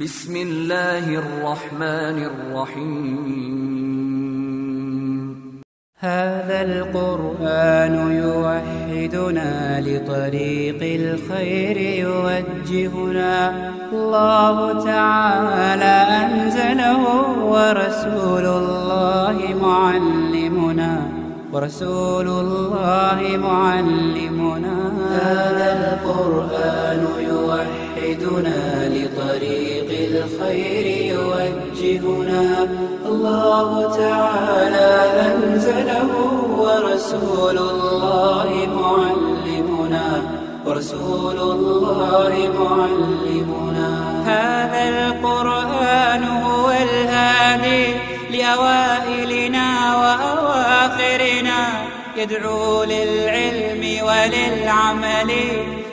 بسم الله الرحمن الرحيم. هذا القرآن يوحدنا لطريق الخير يوجهنا. الله تعالى أنزله ورسول الله معلمنا. ورسول الله معلمنا. هذا القرآن يوحدنا الخير يوجهنا. الله تعالى أنزله ورسول الله معلمنا. ورسول الله معلمنا. هذا القرآن هو الهادي لأوائلنا وأواخرنا. يدعو للعلم وللعمل.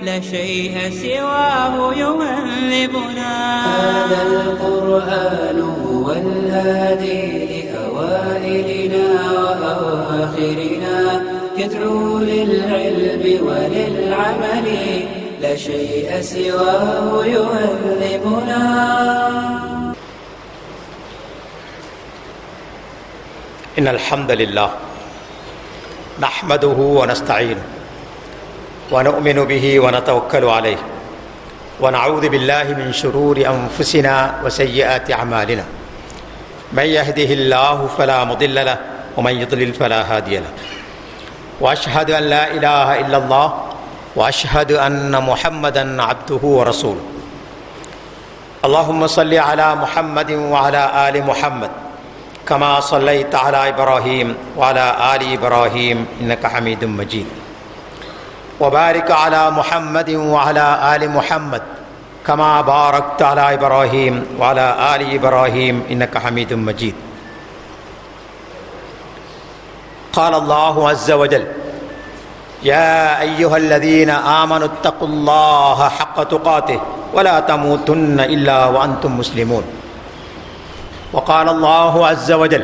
لا شيء سواه يهذبنا هذا القرآن هو الهادي لأوائلنا وأواخرنا. يدعو للعلم وللعمل. لا شيء سواه يهذبنا إن الحمد لله نحمده ونستعينه ونؤمن به ونتوكل عليه. ونعوذ بالله من شرور أنفسنا وسيئات أعمالنا. من يهده الله فلا مضل له ومن يضلل فلا هادي له. وأشهد أن لا إله إلا الله وأشهد أن محمدا عبده ورسوله. اللهم صل على محمد وعلى آل محمد كما صليت على إبراهيم وعلى آل إبراهيم إنك حميد مجيد. وبارك على محمد وعلى آل محمد كما باركت على إبراهيم وعلى آل إبراهيم إنك حميد مجيد. قال الله عز وجل يا أيها الذين آمنوا اتقوا الله حق تقاته ولا تموتن إلا وأنتم مسلمون. وقال الله عز وجل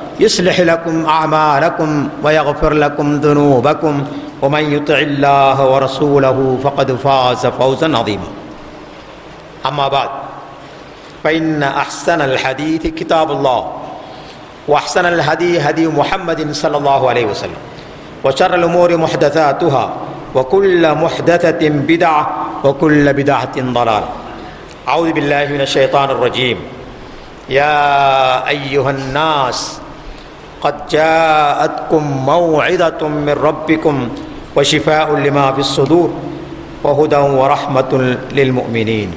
يصلح لكم أعمالكم ويغفر لكم ذنوبكم ومن يطع الله ورسوله فقد فاز فوزا عظيما. أما بعد فإن أحسن الحديث كتاب الله وأحسن الهدي هدي محمد صلى الله عليه وسلم وشر الأمور محدثاتها وكل محدثة بدعة وكل بدعة ضلالة. أعوذ بالله من الشيطان الرجيم. يا أيها الناس قد جاءتكم موعظة من ربكم وشفاء لما في الصدور وهدى ورحمة للمؤمنين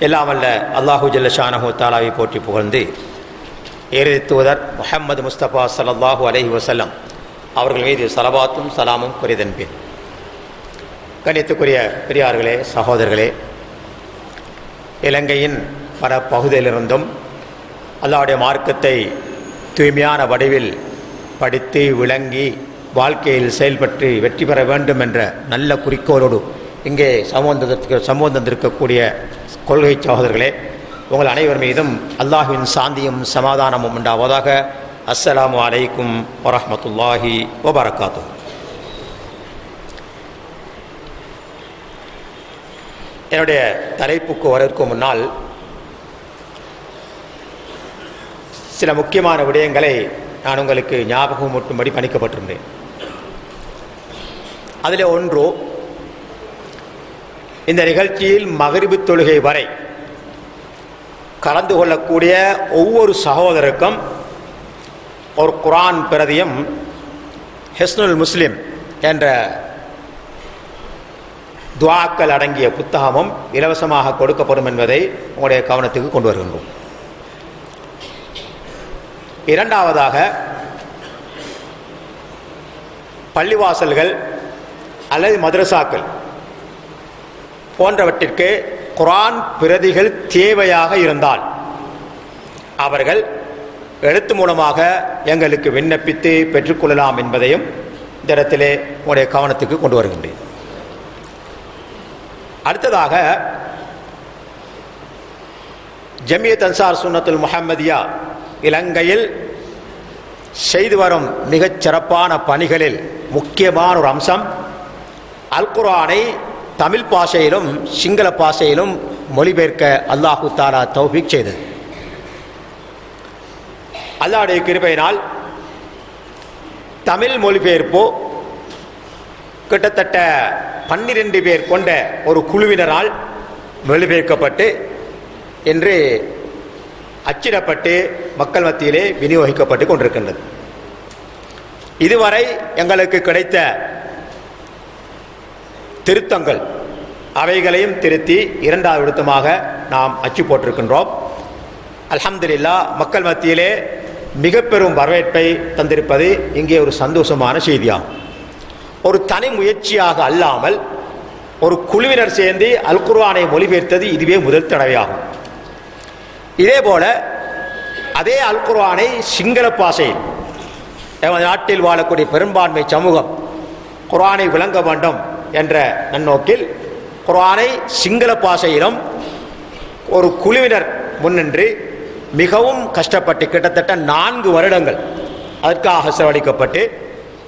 எல்லாம் அல்ல அல்லாஹு ஜல்லஷானஹு தாலாவை போற்றி புகழ்ந்து இறுதி தூதர் முஹம்மது முஸ்தபா சல்லாஹூ அலஹி வசல்லம் அவர்கள் மீது சலபாத்தும் சலாமும் குறிதன்பின் கணித்துக்குரிய பெரியார்களே சகோதரர்களே இலங்கையின் பல பகுதியிலிருந்தும் அல்லாவுடைய மார்க்கத்தை தூய்மையான வடிவில் படித்து விளங்கி வாழ்க்கையில் செயல்பட்டு வெற்றி பெற வேண்டும் என்ற நல்ல குறிக்கோளோடு இங்கே சமூகத்திற்கு சமூகம் இருக்கக்கூடிய கொள்கை சகோதரர்களே உங்கள் அனைவர் மீதும் அல்லாஹுவின் சாந்தியும் சமாதானமும் உண்டாவதாக அஸ்ஸலாமு அலைக்கும் வரமத்துல்லாஹி வபரகாத்து என்னுடைய தலைப்புக்கு வரவிற்கு முன்னால் சில முக்கியமான விடயங்களை நான் உங்களுக்கு ஞாபகம் மட்டும்படி பணிக்கப்பட்டிருந்தேன். அதில் ஒன்று இந்த நிகழ்ச்சியில் மகரிபு தொழுகை வரை கலந்து கொள்ளக்கூடிய ஒவ்வொரு சகோதரருக்கும் ஒரு குரான் பிரதியம் ஹெஸ்னுல் முஸ்லிம் என்ற துவாக்கள் அடங்கிய புத்தகமும் இலவசமாக கொடுக்கப்படும் என்பதை உங்களுடைய கவனத்துக்கு கொண்டு வருகின்றோம். இரண்டாவதாக பள்ளிவாசல்கள் அல்லது மதரசாக்கள் போன்றவற்றிற்கு குரான் பிரதிகள் தேவையாக இருந்தால் அவர்கள் எழுத்து மூலமாக எங்களுக்கு விண்ணப்பித்து பெற்றுக்கொள்ளலாம் என்பதையும் இந்த இடத்திலே உங்களுடைய கவனத்துக்கு கொண்டு வருகின்றேன். அடுத்ததாக ஜமியத் அன்சார் சுன்னத்துல் முஹம்மதியா இலங்கையில் செய்து வரும் மிகச் சிறப்பான பணிகளில் முக்கியமான ஒரு அம்சம் அல்குரானை தமிழ் பாஷையிலும் சிங்கள பாஷையிலும் மொழிபெயர்க்க அல்லாஹு தாலா தௌஃபீக் செய்தது. அல்லாடைய கிருபையினால் தமிழ் மொழிபெயர்ப்போ கிட்டத்தட்ட பன்னிரெண்டு பேர் கொண்ட ஒரு குழுவினரால் மொழிபெயர்க்கப்பட்டு இன்று அச்சிடப்பட்டு மக்கள் மத்தியிலே விநியோகிக்கப்பட்டு கொண்டிருக்கின்றது. இதுவரை எங்களுக்கு கிடைத்த திருத்தங்கள் அவைகளையும் திருத்தி இரண்டாவது விடுத்தமாக நாம் அச்சு போட்டிருக்கின்றோம். அலமதுல்லா மக்கள் மத்தியிலே மிக பெரும் வரவேற்பை தந்திருப்பது இங்கே ஒரு சந்தோஷமான செய்தியாகும். ஒரு தனி முயற்சியாக அல்லாமல் ஒரு குழுவினர் சேர்ந்து அல் குர்ஆனை மொழிபெயர்த்தது இதுவே முதல் தடவையாகும். இதே போல அதே அல் குர்ஆனை சிங்கள பாஷையில் எமது நாட்டில் வாழக்கூடிய பெரும்பான்மை சமூகம் குரானை விளங்க வேண்டும் என்ற நன்னோக்கில் குர்ஆனை சிங்கள பாஷையிலும் ஒரு குழுவினர் முன்னின்று மிகவும் கஷ்டப்பட்டு கிட்டத்தட்ட நான்கு வருடங்கள் அதற்காக செலவழிக்கப்பட்டு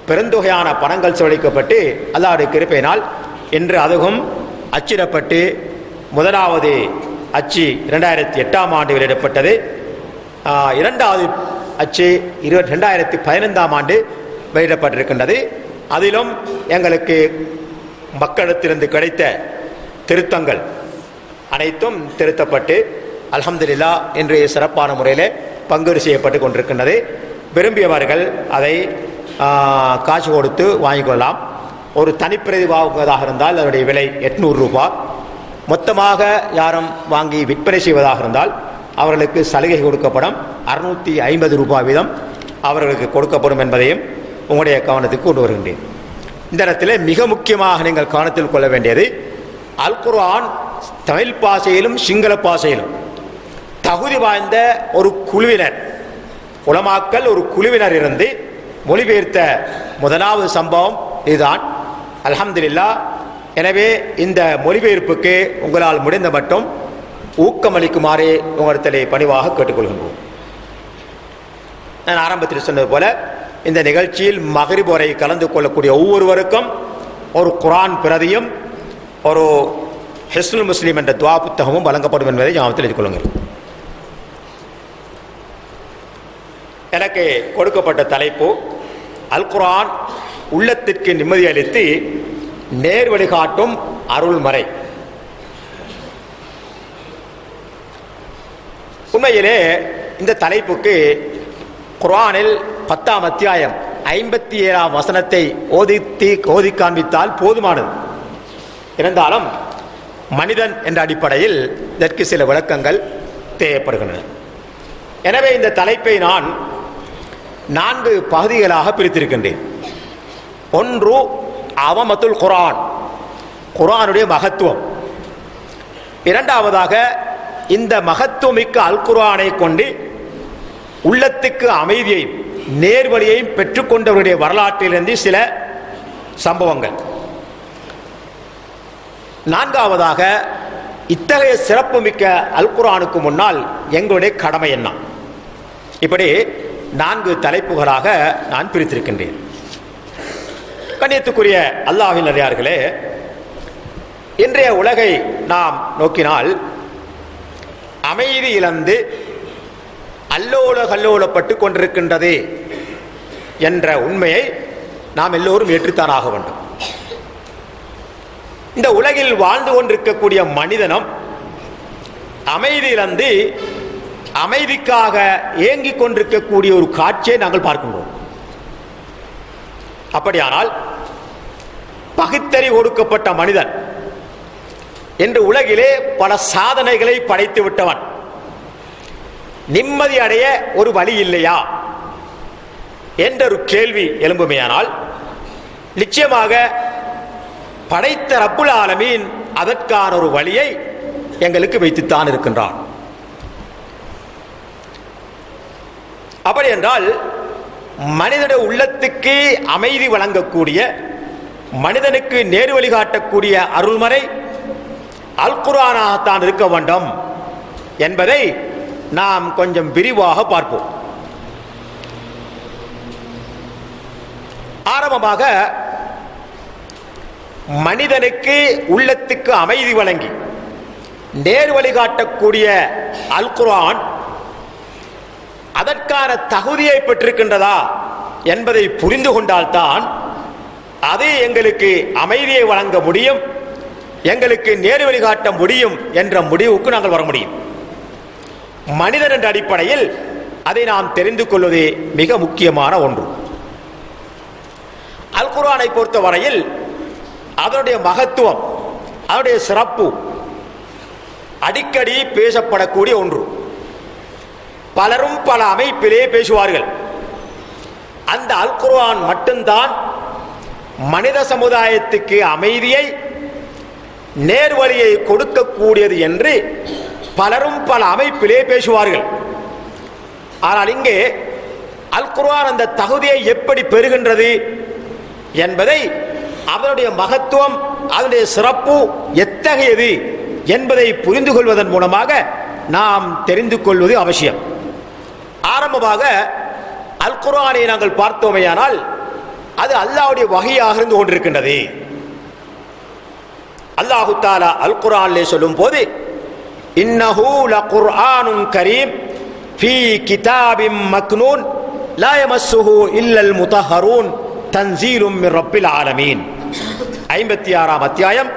பெருந்தொகையான பணங்கள் செலவழிக்கப்பட்டு அல்லாவுடைய கிருப்பையினால் இன்று அதுவும் அச்சிடப்பட்டு முதலாவது அச்சு இரண்டாயிரத்தி எட்டாம் ஆண்டு வெளியிடப்பட்டது. இரண்டாவது அச்சு இருபத்தி ரெண்டாயிரத்தி பதினைந்தாம் ஆண்டு வெளியிடப்பட்டிருக்கின்றது. அதிலும் எங்களுக்கு மக்களிடத்திலிருந்து கிடைத்த திருத்தங்கள் அனைத்தும் திருத்தப்பட்டு அல்ஹம்துலில்லா இன்றைய சிறப்பான முறையில் பங்கீடு செய்யப்பட்டு கொண்டிருக்கின்றது. விரும்பியவர்கள் அதை காசு கொடுத்து வாங்கிக்கொள்ளலாம் ஒரு தனிப்பிரதி வாங்குவதாக இருந்தால் அதனுடைய விலை எட்நூறு ரூபாய் மொத்தமாக யாரும் வாங்கி விற்பனை செய்வதாக இருந்தால் அவர்களுக்கு சலுகை கொடுக்கப்படும். அறுநூற்றி ஐம்பது ரூபாய் வீதம் அவர்களுக்கு கொடுக்கப்படும் என்பதையும் உங்களுடைய கவனத்துக்கு கொண்டு வருகின்றேன். இந்த இடத்துல மிக முக்கியமாக நீங்கள் கவனத்தில் கொள்ள வேண்டியது அல் குர்ஆன் தமிழ் பாஷையிலும் சிங்கள பாஷையிலும். தகுதி வாய்ந்த ஒரு குழுவினர் உலமாக்கல் ஒரு குழுவினர் இருந்து மொழிபெயர்த்த முதலாவது சம்பவம் இதுதான். அலமதுல்லா எனவே இந்த மொழிபெயர்ப்புக்கு உங்களால் முடிந்த மட்டும் ஊக்கமளிக்குமாறு உங்களிடத்திலே பணிவாக கேட்டுக்கொள்கின்றோம். நான் ஆரம்பத்தில் சொன்னது போல இந்த நிகழ்ச்சியில் மகரிப் வரை கலந்து கொள்ளக்கூடிய ஒவ்வொருவருக்கும் ஒரு குரான் பிரதியும் ஒரு ஹிஸ்னுல் முஸ்லீம் என்ற துவா புத்தகமும் வழங்கப்படும் என்பதை ஞாபகத்தில் எடுத்துக்கொள்ளுங்கள் எனக்கு கொடுக்கப்பட்ட தலைப்பு அல் குரான் உள்ளத்திற்கு நிம்மதி அளித்து நேர் வழிகாட்டும் அருள்மறை. உண்மையிலே இந்த தலைப்புக்கு குரானில் பத்தாம் அத்தியாயம் ஐம்பத்தி ஏழாம் வசனத்தை ஓதித்தி ஓதி காண்பித்தால் போதுமானது. இருந்தாலும் மனிதன் என்ற அடிப்படையில் இதற்கு சில விளக்கங்கள் தேவைப்படுகின்றன. எனவே இந்த தலைப்பை நான் நான்கு பகுதிகளாக பிரித்திருக்கின்றேன். ஒன்று அவமத்துல் குரான். குரானுடைய மகத்துவம். இரண்டாவதாக இந்த மகத்துவமிக்க அல் குர்ஆனை கொண்டு உள்ளத்துக்கு அமைதியையும் நேர்வழியையும் பெற்றுக்கொண்டவருடைய வரலாற்றிலிருந்து சில சம்பவங்கள். நான்காவதாக இத்தகைய சிறப்புமிக்க அல் குரானுக்கு முன்னால் எங்களுடைய கடமை என்ன? இப்படி நான்கு தலைப்புகளாக நான் பிரித்திருக்கின்றேன். கண்ணியத்துக்குரிய அல்லாஹின் நிறையார்களே இன்றைய உலகை நாம் நோக்கினால் அமைதி இழந்து அல்லோல கல்லோலப்பட்டு கொண்டிருக்கின்றது என்ற உண்மையை நாம் எல்லோரும் ஏற்றுத்தான் ஆக வேண்டும். இந்த உலகில் வாழ்ந்து கொண்டிருக்கக்கூடிய மனிதனம் அமைதி இழந்து அமைதிக்காக ஏங்கிக் கொண்டிருக்கக்கூடிய ஒரு காட்சியை நாங்கள் பார்க்கின்றோம். அப்படியானால் பகுத்தறி கொடுக்கப்பட்ட மனிதன் என்று உலகிலே பல சாதனைகளை படைத்து விட்டவன். நிம்மதி அடைய ஒரு வழி இல்லையா? என்ற ஒரு கேள்வி எழும்புமையானால் நிச்சயமாக படைத்த ரப்புல் ஆலமீன் அதற்கான ஒரு வழியை எங்களுக்கு வைத்துத்தான் இருக்கின்றான். அப்படி என்றால் மனிதனுடைய உள்ளத்துக்கு அமைதி வழங்கக்கூடிய மனிதனுக்கு நேர் வழிகாட்டக்கூடிய அருள்மறை அல்குரானாகத்தான் இருக்க வேண்டும் என்பதை நாம் கொஞ்சம் விரிவாக பார்ப்போம். ஆரம்பமாக மனிதனுக்கு உள்ளத்துக்கு அமைதி வழங்கி நேர் வழிகாட்டக்கூடிய அல்குரான் அதற்கான தகுதியை பெற்றிருக்கின்றதா என்பதை புரிந்து கொண்டால்தான் அது எங்களுக்கு அமைதியை வழங்க முடியும் எங்களுக்கு நேர் வழிகாட்ட முடியும் என்ற முடிவுக்கு நாங்கள் வர முடியும். மனிதன் என்ற அடிப்படையில் அதை நாம் தெரிந்து கொள்வதே மிக முக்கியமான ஒன்று. அல் குர்ஆனை பொறுத்தவரையில் அதனுடைய மகத்துவம் அதனுடைய சிறப்பு அடிக்கடி பேசப்படக்கூடிய ஒன்று. பலரும் பல அமைப்பிலே பேசுவார்கள். அந்த அல் குர்ஆன் மட்டும்தான் மனித சமுதாயத்துக்கு அமைதியை நேர்வழியை கொடுக்கக்கூடியது என்று பலரும் பல அமைப்பிலே பேசுவார்கள். ஆனால் இங்கே அல் குர்ஆன் அந்த தகுதியை எப்படி பெறுகின்றது என்பதை அதனுடைய மகத்துவம் அதனுடைய சிறப்பு எத்தகையது என்பதை புரிந்து கொள்வதன் மூலமாக நாம் தெரிந்து கொள்வது அவசியம். ஆரம்பமாக அல் குர்ஆனை நாங்கள் பார்த்தோமேயானால் அது அல்லாஹ்வுடைய வகையாக இருந்து கொண்டிருக்கின்றது. அல்லாஹு தாலா அல் குர்ஆனிலே சொல்லும் போது ல லகுர்ஆனுன் கரீம் ஃபீ கிதாபிம் மக்னூன் லா யமஸ்ஸுஹு இல்லல் முதஹரூன் தன்சீலும் மின் ரப்பில் ஆலமீன். ஐம்பத்தி ஆறாம் அத்தியாயம்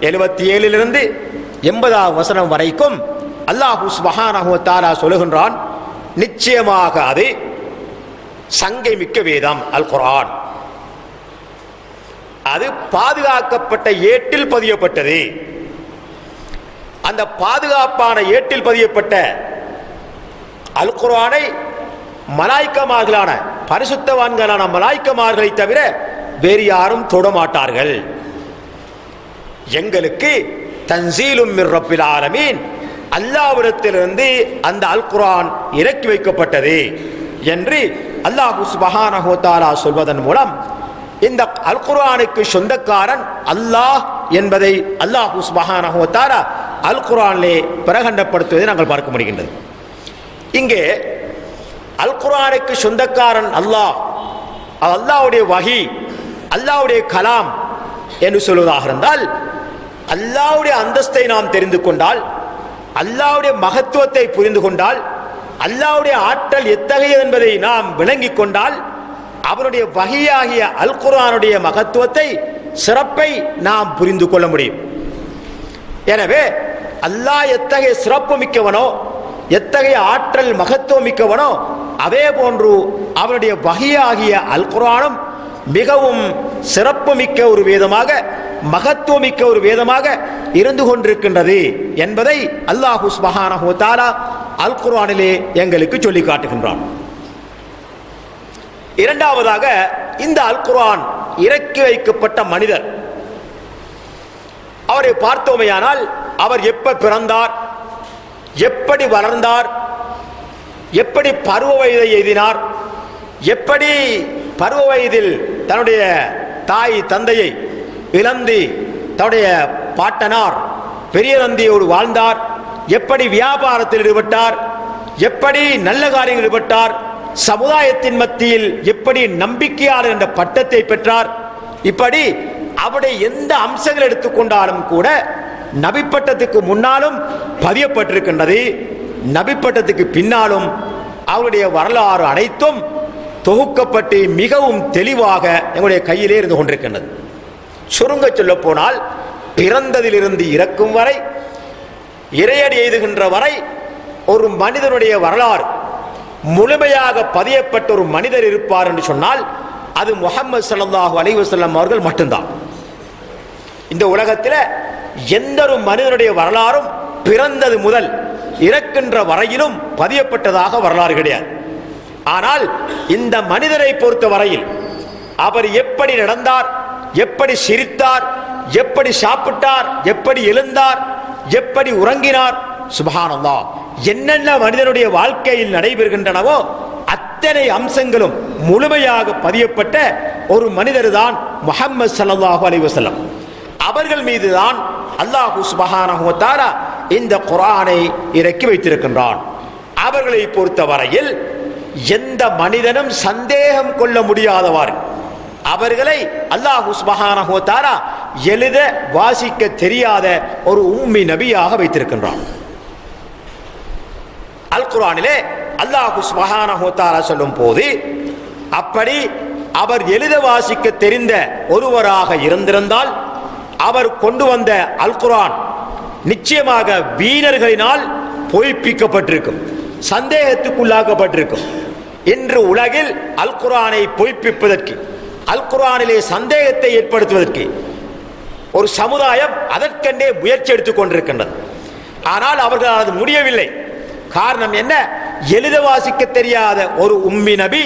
எழுபத்தி ஏழிலிருந்து எண்பதாம் வசனம் வரைக்கும் அல்லாஹு சுபஹானஹு வ சொல்லுகின்றான் நிச்சயமாக அது சங்கை மிக்க வேதம் அல் குரான் அது பாதுகாக்கப்பட்ட ஏட்டில் பதியப்பட்டது. அந்த பாதுகாப்பான ஏட்டில் பதியப்பட்ட அல் குரானை மலாய்க்கமார்களான பரிசுத்தவான்களான மலாய்க்கமார்களை தவிர வேறு யாரும் தொடமாட்டார்கள். எங்களுக்கு தன்சீலும் மிர் ரப்பில் ஆலமீன். அல்லாவிடத்திலிருந்து அந்த அல் குர்ஆன் இறக்கி வைக்கப்பட்டது என்று அல்லாஹு சுபஹானஹு சொல்வதன் மூலம் இந்த அல் குர்ஆனுக்கு சொந்தக்காரன் அல்லாஹ் என்பதை அல்லாஹு சுபஹானஹு அல் குரானிலே பிரகண்டப்படுத்துவதை நாங்கள் பார்க்க முடிகின்றது. இங்கே அல் குர்ஆனுக்கு சொந்தக்காரன் அல்லாஹ் அல்லாவுடைய வகி வஹி அல்லாஹ்வுடைய கலாம் என்று சொல்வதாக இருந்தால் அல்லாவுடைய அந்தஸ்தை நாம் தெரிந்து கொண்டால் அல்லாஹ்வுடைய மகத்துவத்தை புரிந்து கொண்டால் அல்லாஹ்வுடைய ஆற்றல் எத்தகையது என்பதை நாம் விளங்கிக் கொண்டால் அவனுடைய வகையாகிய அல் குரானுடைய மகத்துவத்தை சிறப்பை நாம் புரிந்து கொள்ள முடியும். எனவே அல்லாஹ் எத்தகைய சிறப்பு மிக்கவனோ எத்தகைய ஆற்றல் மகத்துவம் மிக்கவனோ அதே போன்று அவனுடைய வகையாகிய அல் குரானும் மிகவும் சிறப்புமிக்க ஒரு வேதமாக மகத்துவமிக்க ஒரு வேதமாக இருந்து கொண்டிருக்கின்றது என்பதை அல்லாஹு மகானஹோ வ அல் குர்ஆனிலே எங்களுக்கு சொல்லி காட்டுகின்றான். இரண்டாவதாக இந்த அல் குர்ஆன் இறக்கி வைக்கப்பட்ட மனிதர். அவரை பார்த்தோமையானால் அவர் எப்ப பிறந்தார் எப்படி வளர்ந்தார் எப்படி பருவ வயதை எய்தினார் எப்படி பருவ வயதில் தன்னுடைய தாய் தந்தையை இழந்து தன்னுடைய பாட்டனார் பெரிய தந்தையோடு வாழ்ந்தார் எப்படி வியாபாரத்தில் ஈடுபட்டார் எப்படி நல்ல காரியங்கள் ஈடுபட்டார் சமுதாயத்தின் மத்தியில் எப்படி நம்பிக்கையாளர் என்ற பட்டத்தை பெற்றார் இப்படி அவருடைய எந்த அம்சங்கள் எடுத்துக்கொண்டாலும் கூட நபிப்பட்டத்துக்கு முன்னாலும் பதியப்பட்டிருக்கின்றது. நபிப்பட்டத்துக்கு பின்னாலும் அவருடைய வரலாறு அனைத்தும் தொகுக்கப்பட்டு மிகவும் தெளிவாக எங்களுடைய கையிலே இருந்து கொண்டிருக்கின்றது. சுருங்க சொல்ல போனால் பிறந்ததிலிருந்து இறக்கும் வரை இறையடி எய்துகின்ற வரை ஒரு மனிதனுடைய வரலாறு முழுமையாக பதியப்பட்ட ஒரு மனிதர் இருப்பார் என்று சொன்னால் அது முகமது ஸல்லல்லாஹு அலைஹி வஸல்லம் அவர்கள் மட்டும்தான். இந்த உலகத்தில் எந்த ஒரு மனிதனுடைய வரலாறும் பிறந்தது முதல் இறக்கின்ற வரையிலும் பதியப்பட்டதாக வரலாறு கிடையாது. ஆனால் இந்த மனிதரை பொறுத்த வரையில் அவர் எப்படி நடந்தார் எப்படி சிரித்தார் எப்படி சாப்பிட்டார் எப்படி எழுந்தார் எப்படி உறங்கினார் சுபகானந்தா என்னென்ன மனிதனுடைய வாழ்க்கையில் நடைபெறுகின்றனவோ அத்தனை அம்சங்களும் முழுமையாக பதியப்பட்ட ஒரு மனிதர் தான் முகமது சல்லாஹூ அலி வஸல்லம். அவர்கள் மீதுதான் அல்லாஹு சுபஹானஹு வ இந்த குரானை இறக்கி வைத்திருக்கின்றான். அவர்களை பொறுத்தவரையில் எந்த மனிதனும் சந்தேகம் கொள்ள முடியாதவாறு அவர்களை அல்லாஹு சுபஹானஹு எழுத வாசிக்க தெரியாத ஒரு உம்மி நபியாக வைத்திருக்கின்றான். அல் குரானிலே அல்லாஹு சுபஹானஹு சொல்லும் போது அப்படி அவர் எழுத வாசிக்க தெரிந்த ஒருவராக இருந்திருந்தால் அவர் கொண்டு வந்த அல் குரான் நிச்சயமாக வீரர்களினால் பொய்ப்பிக்கப்பட்டிருக்கும். சந்தேகத்துக்குள்ளாக்கப்பட்டிருக்கும். இன்று உலகில் அல் குரானை பொய்ப்பிப்பதற்கு அல் குரானிலே சந்தேகத்தை ஏற்படுத்துவதற்கு ஒரு சமுதாயம் அதற்கென்றே முயற்சி எடுத்துக் கொண்டிருக்கின்றது. ஆனால் அவர்கள் அது முடியவில்லை. காரணம் என்ன? எழுத வாசிக்க தெரியாத ஒரு உம்மி நபி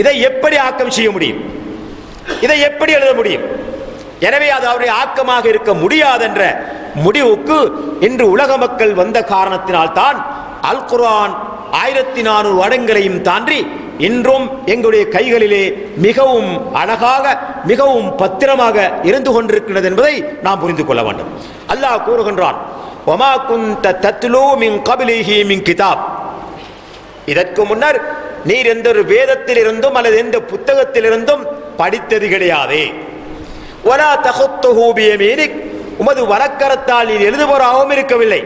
இதை எப்படி ஆக்கம் செய்ய முடியும்? இதை எப்படி எழுத முடியும்? எனவே அது அவருடைய ஆக்கமாக இருக்க முடியாதென்ற முடிவுக்கு இன்று உலக மக்கள் வந்த காரணத்தினால் தான் அல் குர்ஆன் ஆயிரத்தி நானூறு வருடங்களையும் தாண்டி இன்றும் எங்களுடைய கைகளிலே மிகவும் அழகாக மிகவும் பத்திரமாக இருந்து கொண்டிருக்கிறது என்பதை நாம் புரிந்து கொள்ள வேண்டும். அல்லாஹ் கூறுகின்றான் ஒமா குந்த தத்லூ மின் கபிலிஹி மின் கிதாப். இதற்கு முன்னர் நீர் எந்த ஒரு வேதத்திலிருந்தும் அல்லது எந்த புத்தகத்திலிருந்தும் படித்தது கிடையாதே. ஒலா தகுத்துஹு பியமீனிக். உமது வலக்கரத்தால் நீர் எழுதுபவராகவும் இருக்கவில்லை.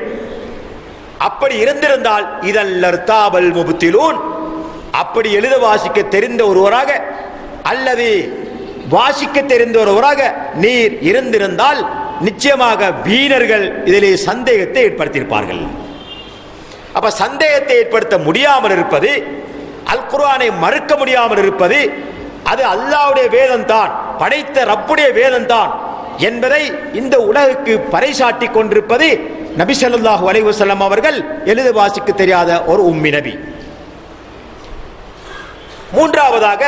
அப்படி இருந்திருந்தால் இதல்லர்த்தாபல் முபுத்திலூன். அப்படி எழுத வாசிக்க தெரிந்த ஒருவராக அல்லது வாசிக்க தெரிந்த ஒருவராக நீர் இருந்திருந்தால் நிச்சயமாக வீணர்கள் இதிலே சந்தேகத்தை ஏற்படுத்தியிருப்பார்கள். அப்ப சந்தேகத்தை ஏற்படுத்த முடியாமல் இருப்பது அல் குர்ஆனை மறுக்க முடியாமல் இருப்பது அது அல்லாவுடைய வேதம் தான் படைத்த ரப்புடைய வேதம் தான் என்பதை இந்த உலகுக்கு பறைசாட்டி கொண்டிருப்பது நபி ஸல்லல்லாஹு அலைஹி வஸல்லம் அவர்கள் எழுத வாசிக்க தெரியாத ஒரு உம்மி நபி. மூன்றாவதாக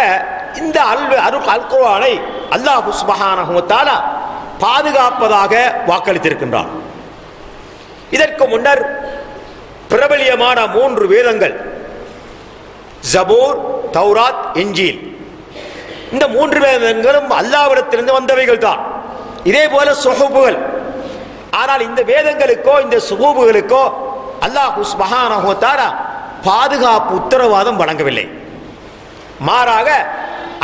இந்த அல்வ அரு அல்குவானை அல்லாஹு அல்லாஹ் பாதுகாப்பதாக வாக்களித்திருக்கின்றான். இதற்கு முன்னர் பிரபலியமான மூன்று வேதங்கள் ஜபூர் தௌராத் இன்ஜீல். இந்த மூன்று வேதங்களும் அல்லாவிடத்திலிருந்து வந்தவைகள் தான் இதே போல சொகுப்புகள் ஆனால் இந்த வேதங்களுக்கோ இந்த சுகூபுகளுக்கோ அல்லாஹு சுபஹானஹு வ பாதுகாப்பு உத்தரவாதம் வழங்கவில்லை. மாறாக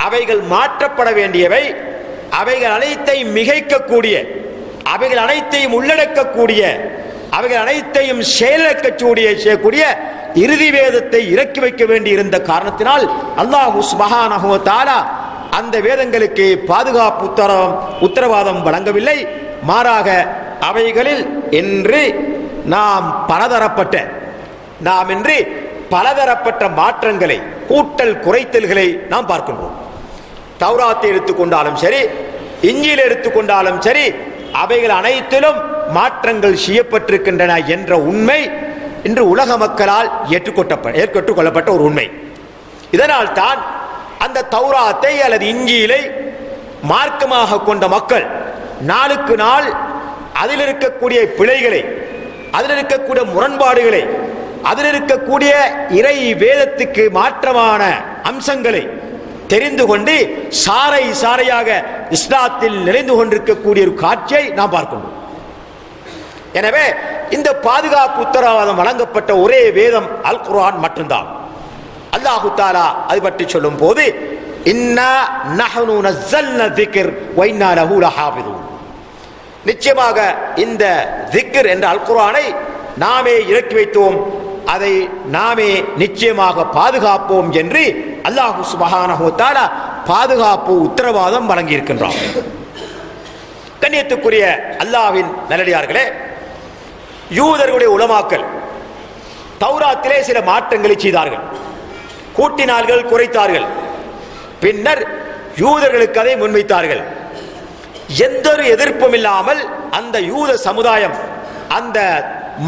அவைகள் மாற்றப்பட வேண்டியவை அவைகள் அனைத்தையும் மிகைக்கக்கூடிய அவைகள் அனைத்தையும் உள்ளடக்கக்கூடிய அவைகள் அனைத்தையும் செயலக்கக்கூடிய செய்யக்கூடிய இறுதி வேதத்தை இறக்கி வைக்க வேண்டி இருந்த காரணத்தினால் அல்லாஹு சுபஹானஹு தாரா அந்த வேதங்களுக்கு பாதுகாப்பு உத்தரவாதம் வழங்கவில்லை. மாறாக அவைகளில் என்று நாம் பலதரப்பட்ட நாம் இன்று பலதரப்பட்ட மாற்றங்களை கூட்டல் குறைத்தல்களை நாம் பார்க்கின்றோம். தௌராத்தை எடுத்துக்கொண்டாலும் சரி இஞ்சியில் எடுத்துக்கொண்டாலும் சரி அவைகள் அனைத்திலும் மாற்றங்கள் செய்யப்பட்டிருக்கின்றன என்ற உண்மை இன்று உலக மக்களால் ஏற்றுக்கொட்ட ஏற்றுக்கொள்ளப்பட்ட ஒரு உண்மை. இதனால் தான் அந்த தௌராத்தை அல்லது இஞ்சியிலை மார்க்கமாக கொண்ட மக்கள் நாளுக்கு நாள் அதில் இருக்கக்கூடிய பிழைகளை அதில் இருக்கக்கூடிய முரண்பாடுகளை அதில் இருக்கக்கூடிய இறை வேதத்துக்கு மாற்றமான அம்சங்களை தெரிந்து கொண்டு சாரை சாரையாக இஸ்லாத்தில் நிறைந்து கொண்டிருக்கக்கூடிய ஒரு காட்சியை நாம் பார்க்கணும் எனவே இந்த பாதுகாப்பு உத்தரவாதம் வழங்கப்பட்ட ஒரே வேதம் அல் குர்ஆன் மட்டும்தான். அல்லாஹு தாலா அது பற்றி சொல்லும் போது இன்னா நஹனு நஸ்ஸல்ன திக்ர் வைன்னா லஹு லஹாஃபிதூன். நிச்சயமாக இந்த திக்கர் என்ற அல்குரானை நாமே இறக்கி வைத்தோம். அதை நாமே நிச்சயமாக பாதுகாப்போம் என்று அல்லாஹு சுபஹானஹு பாதுகாப்பு உத்தரவாதம் வழங்கியிருக்கின்றான். கண்ணியத்துக்குரிய அல்லாஹ்வின் நல்லடியார்களே யூதர்களுடைய உலமாக்கல் தௌராத்திலே சில மாற்றங்களை செய்தார்கள். கூட்டினார்கள் குறைத்தார்கள். பின்னர் யூதர்களுக்கு அதை முன்வைத்தார்கள். எந்த ஒரு எதிர்ப்பும் இல்லாமல் அந்த யூத சமுதாயம் அந்த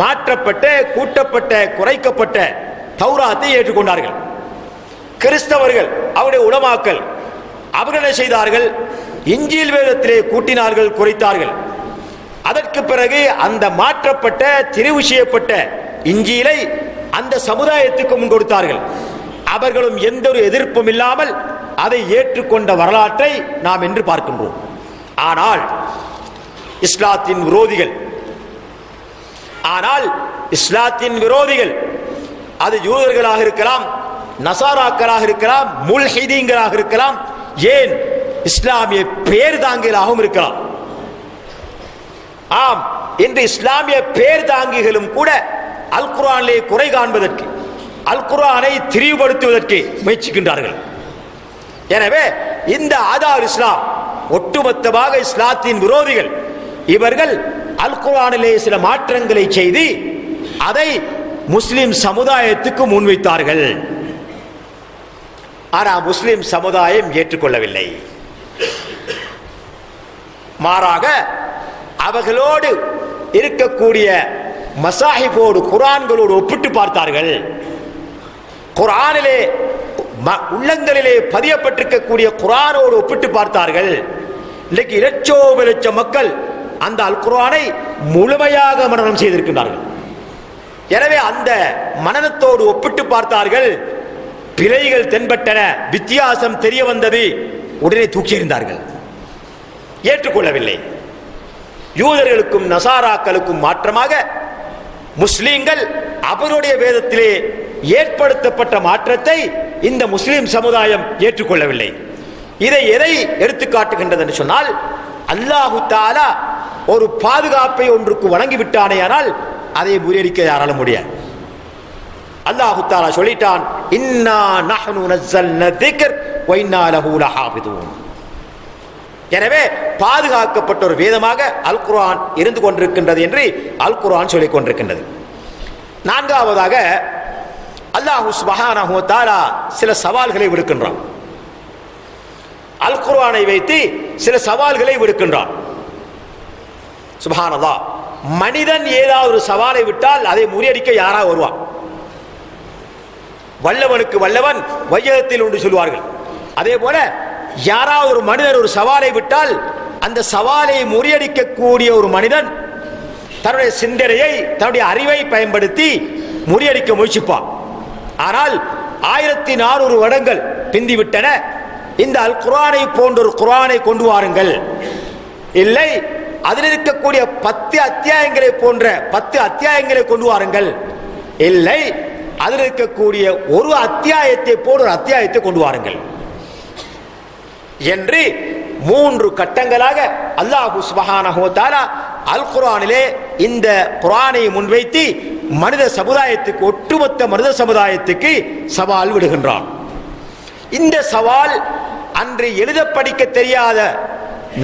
மாற்றப்பட்ட கூட்டப்பட்ட குறைக்கப்பட்ட தௌராத்தை ஏற்றுக்கொண்டார்கள். கிறிஸ்தவர்கள் அவருடைய உலமாக்கல் அவர்கள் செய்தார்கள்? இஞ்சில் வேதத்திலே கூட்டினார்கள் குறைத்தார்கள். அதற்கு பிறகு அந்த மாற்றப்பட்ட தெரிவு செய்யப்பட்ட இஞ்சியிலை அந்த சமுதாயத்துக்கு முன் கொடுத்தார்கள். அவர்களும் எந்த ஒரு எதிர்ப்பும் இல்லாமல் அதை ஏற்றுக்கொண்ட வரலாற்றை நாம் என்று பார்க்கின்றோம். ஆனால் இஸ்லாத்தின் விரோதிகள் ஆனால் இஸ்லாத்தின் விரோதிகள் அது யூதர்களாக இருக்கலாம் நசாராக்களாக இருக்கலாம் முல்ஹிதீங்களாக இருக்கலாம் ஏன் இஸ்லாமிய பேர் தாங்கிகளாகவும் இருக்கலாம். ஆம் இன்று இஸ்லாமிய பேர் தாங்கிகளும் கூட அல் குரானிலே குறை காண்பதற்கு அல் குரானை திரிவுபடுத்துவதற்கு முயற்சிக்கின்றார்கள். எனவே இந்த ஆதார் இஸ்லாம் ஒட்டுமொத்தமாக இஸ்லாத்தின் விரோதிகள் இவர்கள் அல் குரானிலே சில மாற்றங்களை செய்து அதை முஸ்லிம் சமுதாயத்துக்கு முன்வைத்தார்கள். ஆனால் முஸ்லிம் சமுதாயம் ஏற்றுக்கொள்ளவில்லை. மாறாக அவர்களோடு இருக்கக்கூடிய மசாஹிபோடு குரான்களோடு ஒப்பிட்டு பார்த்தார்கள். குரானிலே ம- உள்ளங்களிலே பதியப்பட்டிருக்கக்கூடிய குரானோடு ஒப்பிட்டு பார்த்தார்கள். இன்றைக்கு இரச்சோப லட்சம் மக்கள் அந்த அல் குரானை முழுமையாக மனநம் செய்திருக்கின்றார்கள். எனவே அந்த மனனத்தோடு ஒப்பிட்டு பார்த்தார்கள் பிழைகள் தென்பட்டன வித்தியாசம் தெரிய வந்தது உடனே தூக்கி எறிந்தார்கள். ஏற்றுக்கொள்ளவில்லை. யூதர்களுக்கும் நசாராக்களுக்கும் மாற்றமாக முஸ்லீம்கள் அவருடைய வேதத்திலே ஏற்படுத்தப்பட்ட மாற்றத்தை இந்த முஸ்லீம் சமுதாயம் ஏற்றுக்கொள்ளவில்லை. இதை எதை எடுத்து காட்டுகின்றது என்று சொன்னால் அல்லாஹு தாலா ஒரு பாதுகாப்பை ஒன்றுக்கு வழங்கிவிட்டானேயானால் அதை முறியடிக்க யாராலும் முடியாது. அல்லாஹு தாலா சொல்லிட்டான் இன்னா நஹ்னு நஸ்ஸல்ன திக்ர் வ இன்னா லஹு லஹாஃபிதூன். எனவே பாதுகாக்கப்பட்ட ஒரு வேதமாக அல் குரான் இருந்து கொண்டிருக்கின்றது என்று அல் குரான் சொல்லிக் கொண்டிருக்கின்றது. நான்காவதாக அல்லாஹு சுபஹானஹு தாலா சில சவால்களை விடுக்கின்றான். அல் குர்ஆனை வைத்து சில சவால்களை விடுக்கின்றான். சுபானதா மனிதன் ஏதாவது ஒரு சவாலை விட்டால் அதை முறியடிக்க யாரா வருவான்? வல்லவனுக்கு வல்லவன் வையகத்தில் உண்டு சொல்வார்கள். அதே போல யாராவது ஒரு மனிதன் ஒரு சவாலை விட்டால் அந்த சவாலை முறியடிக்கக்கூடிய ஒரு மனிதன் தன்னுடைய சிந்தனையை தன்னுடைய அறிவை பயன்படுத்தி முறியடிக்க முயற்சிப்பான். ஆனால் ஆயிரத்தி நானூறு வருடங்கள் பிந்திவிட்டன. இந்த அல் குரானை போன்ற ஒரு குரானை கொண்டு வாருங்கள். இல்லை அதில் இருக்கக்கூடிய பத்து அத்தியாயங்களை போன்ற பத்து அத்தியாயங்களை கொண்டு வாருங்கள். இல்லை அதில் இருக்கக்கூடிய ஒரு அத்தியாயத்தை போன்ற ஒரு அத்தியாயத்தை கொண்டு வாருங்கள். என்று மூன்று கட்டங்களாக அல்லாஹு சுபஹானஹு அல் குரானிலே இந்த குரானை முன்வைத்து மனித சமுதாயத்துக்கு ஒட்டுமொத்த மனித சமுதாயத்துக்கு சவால் விடுகின்றான். இந்த சவால் அன்று எழுத படிக்க தெரியாத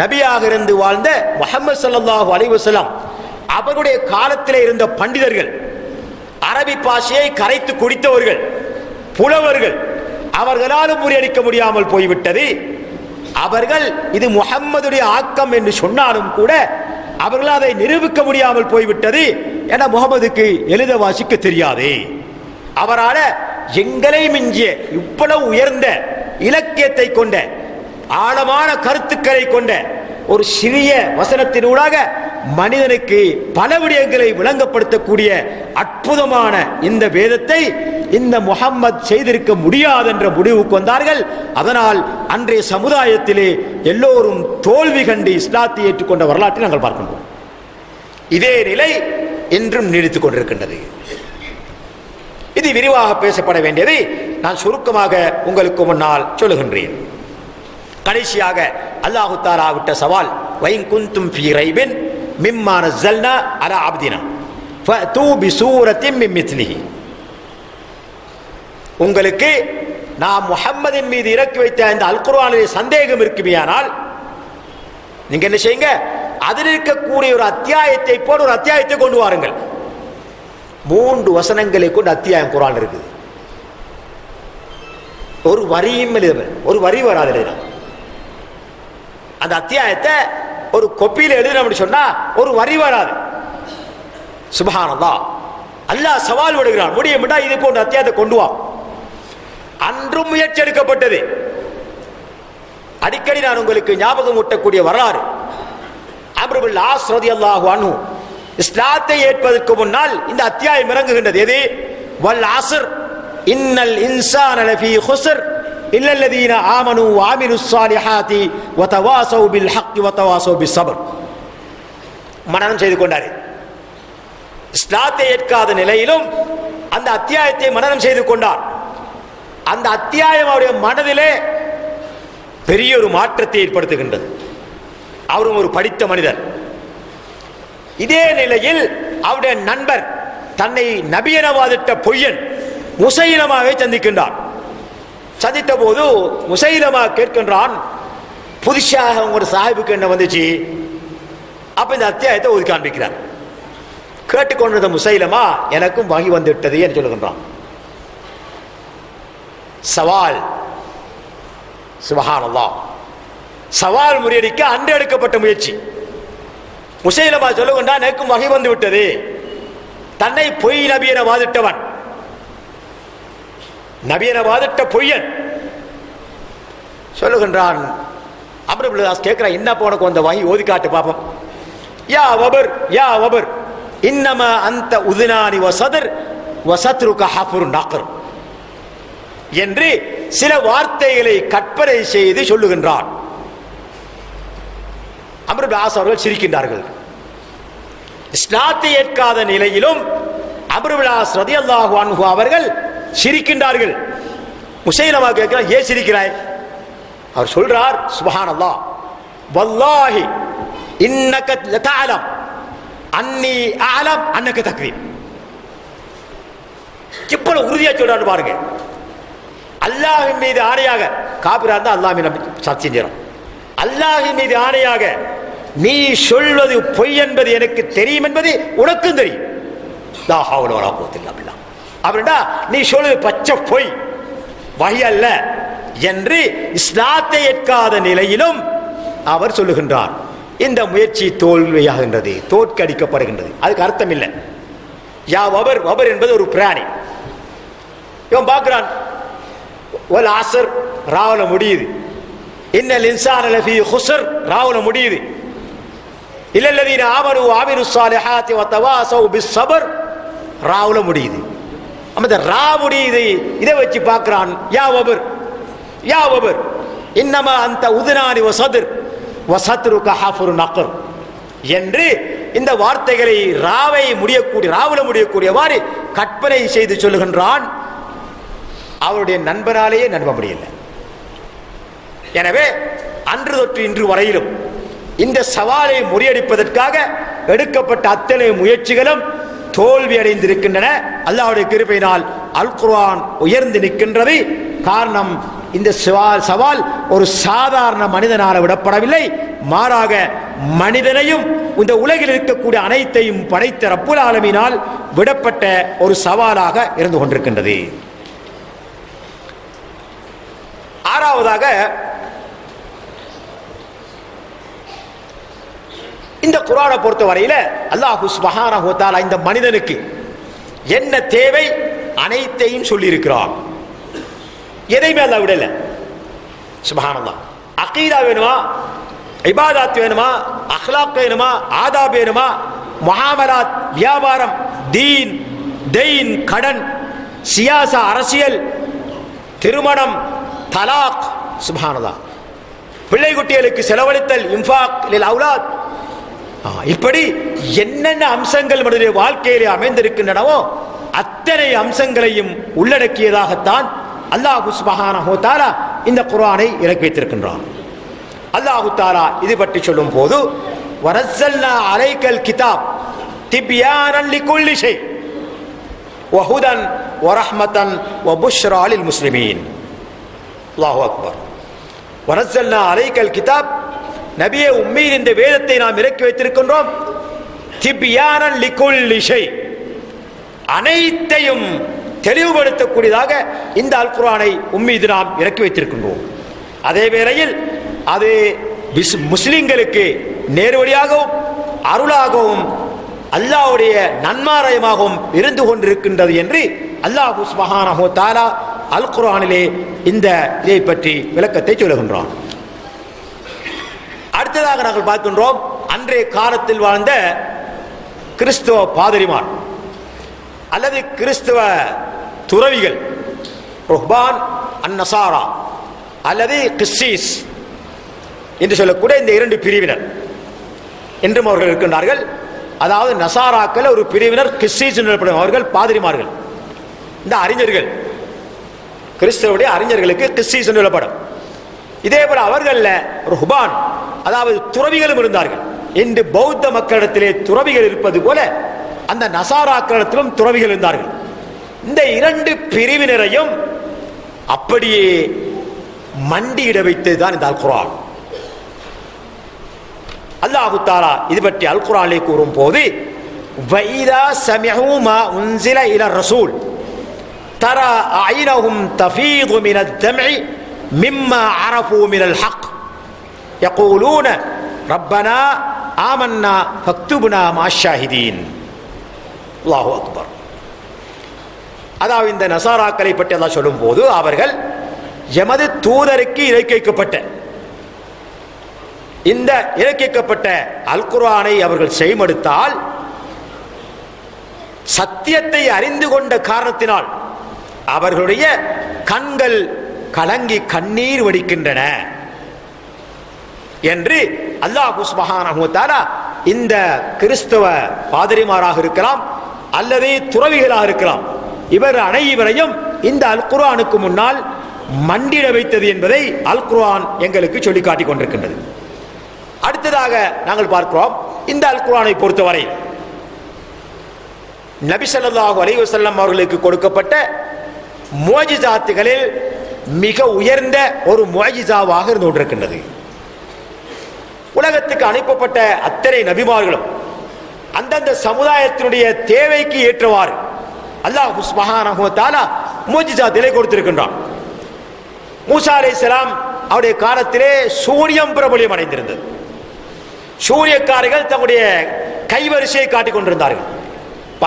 நபியாக இருந்து வாழ்ந்த முகமது சல்லாஹூ அலைஹி அவருடைய காலத்தில் இருந்த பண்டிதர்கள் அரபி பாஷையை கரைத்து குடித்தவர்கள் புலவர்கள் அவர்களாலும் முறியடிக்க முடியாமல் போய்விட்டது. அவர்கள் இது முகம்மதுடைய ஆக்கம் என்று சொன்னாலும் கூட அவர்களால் அதை நிரூபிக்க முடியாமல் போய்விட்டது என முகமதுக்கு எழுத வாசிக்க தெரியாதே. அவரால எங்களை மிஞ்சிய இவ்வளவு உயர்ந்த இலக்கியத்தை கொண்ட ஆழமான கருத்துக்களை கொண்ட ஒரு சிறிய வசனத்தினூடாக மனிதனுக்கு பல விடயங்களை விளங்கப்படுத்தக்கூடிய அற்புதமான இந்த வேதத்தை இந்த முகம்மது செய்திருக்க முடியாது என்ற முடிவுக்கு வந்தார்கள். அதனால் அன்றைய சமுதாயத்திலே எல்லோரும் தோல்வி கண்டு இஸ்லாத்தை ஏற்றுக்கொண்ட வரலாற்றை நாங்கள் பார்க்கின்றோம். இதே நிலை என்றும் நீடித்துக் கொண்டிருக்கின்றது. இது விரிவாக பேசப்பட வேண்டியது நான் சுருக்கமாக உங்களுக்கு முன்னால் சொல்லுகின்றேன். கடைசியாக அல்லாஹு தாலா விட்ட சவால் வைங்குந்தும் குந்தும் ஃபீ ரைபின் மிம்மா நஸல்னா அலா அப்தினா தூ பி சூரத்தின் மித்லிஹி. உங்களுக்கு நாம் முஹம்மதின் மீது இறக்கி வைத்த இந்த அல்குர்வானில் சந்தேகம் இருக்குமையானால் நீங்க என்ன செய்யுங்க? அதில் இருக்கக்கூடிய ஒரு அத்தியாயத்தை போல ஒரு அத்தியாயத்தை கொண்டு வாருங்கள். மூன்று வசனங்களை கொண்டு அத்தியாயம் குரான் இருக்குது. ஒரு வரியும் எழுத ஒரு வரி வராது எழுதலாம் அந்த அத்தியாயத்தை ஒரு கொப்பியில் அப்படின்னு சொன்னா ஒரு வரி வராது. சுபஹானந்தா அல்லாஹ் சவால் விடுகிறான். முடியும்டா இது போன்ற அத்தியாயத்தை கொண்டு வா. அன்றும் முயற்சி எடுக்கப்பட்டது. அடிக்கடி நான் உங்களுக்கு ஞாபகம் ஊட்டக்கூடிய வரலாறு. அம்ருபுல் ஆஸ்ரதி அல்லாஹு அனு இஸ்லாத்தை ஏற்பதற்கு முன்னால் இந்த அத்தியாயம் இறங்குகின்றது. எது? வல் ஆசர் இன்னல் இன்சான் அலஃபி ஹுசர் இல்லல்லதீன ஆமனு ஆமினு சாலிஹாதி வதவாசௌ பில் ஹக்கி வதவாசௌ பி சபர். மனனம் செய்து கொண்டார். இஸ்லாத்தை ஏற்காத நிலையிலும் அந்த அத்தியாயத்தை மனனம் செய்து கொண்டார். அந்த அத்தியாயம் அவருடைய மனதிலே பெரிய ஒரு மாற்றத்தை ஏற்படுத்துகின்றது. அவரும் ஒரு படித்த மனிதர். இதே நிலையில் அவருடைய நண்பர் தன்னை நபியென வாதிட்ட பொய்யன் முசைலமாவை சந்திக்கின்றார் சந்தித்த போது முசைலமா கேட்கின்றான் புதுசாக உங்களோட சாஹிபுக்கு என்ன வந்துச்சு? அப்ப இந்த அத்தியாயத்தை ஒதுக்கி காண்பிக்கிறார். கேட்டுக்கொண்டிருந்த முசைலமா எனக்கும் வகி வந்து விட்டது என்று சொல்லுகின்றான். சவால். சுபஹானல்லாஹ். சவால் முறியடிக்க அன்று எடுக்கப்பட்ட முயற்சி. முசைலபா சொல்லுகின்றான் எனக்கும் வகை வந்து விட்டது. தன்னை பொய் நபி என வாதிட்டவன். நபி என வாதிட்ட பொய்யன் சொல்லுகின்றான் அமருபிள்ளாஸ் கேட்கிறான் என்ன உனக்கு வந்த வகை ஓதி காட்டு பாப்போம். யா வபர் யா வபர் இன்னம அந்த உதினானி வசதர் வசத்ருக ஹஃபுர் நாக்கர் என்று சில வார்த்தைகளை கற்பனை செய்து சொல்லுகின்றான். அமருபிளாஸ் அவர்கள் சிரிக்கின்றார்கள். இஸ்லாத்தை ஏற்காத நிலையிலும் அமருபிளாஸ் ரதி அல்லாஹு அன்ஹு அவர்கள் சிரிக்கின்றார்கள். முசைலமா கேட்கிறார் ஏன் சிரிக்கிறாய்? அவர் சொல்றார் சுபஹான் அல்லாஹ் வல்லாஹி இன்னக்க லதாலம் அன்னி ஆலம் அன்னக்க தக்ரீம் இவ்வளவு உறுதியா சொல்றாரு பாருங்க. அல்லாஹின் மீது ஆணையாக காபிரா அல்லாஹ் மீது சத்தியம் செய்யறோம் அல்லாஹின் மீது ஆணையாக நீ சொல்வது பொய் என்பது எனக்கு தெரியும் என்பது உனக்கும் தெரியும். அப்படின்னா நீ சொல்வது பச்சை பொய் வகை அல்ல என்று இஸ்லாத்தை ஏற்காத நிலையிலும் அவர் சொல்லுகின்றார். இந்த முயற்சி தோல்வியாகின்றது தோற்கடிக்கப்படுகின்றது. அதுக்கு அர்த்தம் இல்லை யா வபர் வபர் என்பது ஒரு பிராணி. இவன் பார்க்கிறான் ஒரு ஆசர் ராவல முடியுது. இன்னல் இன்சான் ஹுசர் ராவல முடியுது. இல்லல்லதீன ஆமனு ஆமிரு ஸாலிஹாத்தி வ தவாஸௌ பிஸ் ஸபர் ராவுல முடியுது. அந்த ரா முடியுது. இதை வச்சு பார்க்குறான் யா வபர் யா வபர். இன்னமா அந்த உதுனானி வசதுர் வசத்ருக ஹஃபுர் நக்கர் என்று இந்த வார்த்தைகளை ராவை முடியக்கூடிய ராவுல முடியக்கூடியவாறு கற்பனை செய்து சொல்லுகின்றான். அவருடைய நண்பனாலேயே நம்ப முடியல. எனவே அன்று தொற்று இன்று வரையிலும் இந்த சவாலை முறியடிப்பதற்காக எடுக்கப்பட்ட அத்தனை முயற்சிகளும் தோல்வி அடைந்திருக்கின்றன. அல்லாவுடைய கிருபையினால் அல் குர்ஆன் உயர்ந்து நிற்கின்றது. காரணம் இந்த சவால் சவால் ஒரு சாதாரண மனிதனால் விடப்படவில்லை. மாறாக மனிதனையும் இந்த உலகில் இருக்கக்கூடிய அனைத்தையும் படைத்த ரப்புல் ஆலமினால் விடப்பட்ட ஒரு சவாலாக இருந்து கொண்டிருக்கின்றது. ஆறாவதாக இந்த குரானை பொறுத்த வரையில அல்லாஹு சுபஹானஹு இந்த மனிதனுக்கு என்ன தேவை அனைத்தையும் சொல்லி இருக்கிறான் எதையுமே அல்லாஹ் விடல. சுபஹானல்லாஹ் அகீதா வேணுமா? இபாதாத் வேணுமா? அஹ்லாக் வேணுமா? ஆதாப் வேணுமா? முஹாமலாத் வியாபாரம் தீன் தெயின் கடன் சியாசா அரசியல் திருமணம் தலாக். சுபஹானல்லாஹ் பிள்ளை குட்டிகளுக்கு செலவழித்தல் இன்ஃபாக் அவுலாத். இப்படி என்னென்ன அம்சங்கள் மனிதனுடைய வாழ்க்கையிலே அமைந்திருக்கின்றனவோ அத்தனை அம்சங்களையும் உள்ளடக்கியதாகத்தான் அல்லாஹு சுபஹானஹு தஆலா இந்த குரானை இறக்கி வைத்திருக்கின்றான். அல்லாஹு தாலா இது பற்றி சொல்லும் போது வரசல்னா அலைக்கல் கிதாப் திப்யானன் லிகுல்லி ஷை வஹுதன் வரஹ்மத்தன் வபுஷ்ரா முஸ்லிமீன். அல்லாஹு அக்பர். வரசல்னா அலைக்கல் கிதாப் நபியே உம்மீன் இந்த வேதத்தை நாம் இறக்கி வைத்திருக்கின்றோம். திப்யானன் லிகுல் ஷை அனைத்தையும் தெளிவுபடுத்தக்கூடியதாக இந்த அல் குரானை உம்மீது நாம் இறக்கி வைத்திருக்கின்றோம். அதே வேளையில் அது முஸ்லிம்களுக்கு நேர்வழியாகவும் அருளாகவும் அல்லாஹ்வுடைய நன்மாராயமாகவும் இருந்து கொண்டிருக்கின்றது என்று அல்லாஹ் மகானஹோ தாலா அல் குர்ஆனிலே இந்த இதை பற்றி விளக்கத்தை சொல்லுகின்றான். அடுத்ததாக நாங்கள் பார்க்கின்றோம் அன்றைய காலத்தில் வாழ்ந்த கிறிஸ்துவ பாதிரிமார் அல்லது கிறிஸ்துவ துறவிகள் ருஹ்பான் அன்னசாரா அல்லது கிஸ்ஸீஸ் என்று சொல்லக்கூடிய இந்த இரண்டு பிரிவினர். என்றும் அவர்கள் இருக்கின்றார்கள். அதாவது நசாராக்கள் ஒரு பிரிவினர் கிறிஸ்டீஸ் என்று அவர்கள் பாதிரிமார்கள். இந்த அறிஞர்கள் கிறிஸ்தவருடைய அறிஞர்களுக்கு கிறிஸ்தீஸ் என்று சொல்லப்படும். இதே போல அவர்களில் ருஹ்பான் அதாவது துறவிகளும் இருந்தார்கள். இன்று பௌத்த மக்களிடத்திலே துறவிகள் இருப்பது போல அந்த நசாராக்களிடத்திலும் துறவிகள் இருந்தார்கள். இந்த இரண்டு பிரிவினரையும் அப்படியே மண்டியிட வைத்தது தான் இந்த அல் குரான் அல்லாஹு தாலா இது பற்றி அல் குரானை கூறும் போது வைதா ரசூல் தரா ஐனஹும் தஃபீது மின தம்இ மிம்மா அரஃபு மினல் ஹக். யகூலூன ரப்பனா ஆமன்னா பக்துபுனா மாஷாஹிதீன் அல்லாஹு அக்பர் அதாவது இந்த நசாராக்களை பற்றி எல்லாம் சொல்லும்போது அவர்கள் எமது தூதருக்கு இலக்கியக்கப்பட்ட இந்த இலக்கியக்கப்பட்ட அல்குரானை அவர்கள் செய்மடுத்தால் சத்தியத்தை அறிந்து கொண்ட காரணத்தினால் அவர்களுடைய கண்கள் கலங்கி கண்ணீர் வடிக்கின்றன. என்று அல்லாஹ் சுப்ஹானஹு இந்த கிறிஸ்தவ பாதிரிமாராக இருக்கலாம் அல்லது துறவிகளாக இருக்கலாம். இவர் அனைவரையும் இந்த அல் குர்ஆனுக்கு முன்னால் மண்டிட வைத்தது என்பதை அல் குர்ஆன் எங்களுக்கு சொல்லி காட்டிக் கொண்டிருக்கின்றது. அடுத்ததாக நாங்கள் பார்க்கிறோம். இந்த அல் குர்ஆனை பொறுத்தவரை நபிசல்லாஹு அலி வசல்லம் அவர்களுக்கு கொடுக்கப்பட்ட மோஜிசாத்துகளில் மிக உயர்ந்த ஒரு மோஜிசாவாக இருந்து கொண்டிருக்கின்றது உலகத்துக்கு அனுப்பப்பட்ட அத்தனை நபிமார்களும் அந்தந்த சமுதாயத்தினுடைய தேவைக்கு ஏற்றவாறு அல்லாஹ் மகானா மூஜிஜா திலை கொடுத்திருக்கின்றான். மூசா அலைஹிஸ்ஸலாம் அவருடைய காலத்திலே சூரியம் பிரபலியம் அடைந்திருந்தது. சூரியக்காரர்கள் தங்களுடைய கைவரிசையை காட்டிக் கொண்டிருந்தார்கள்.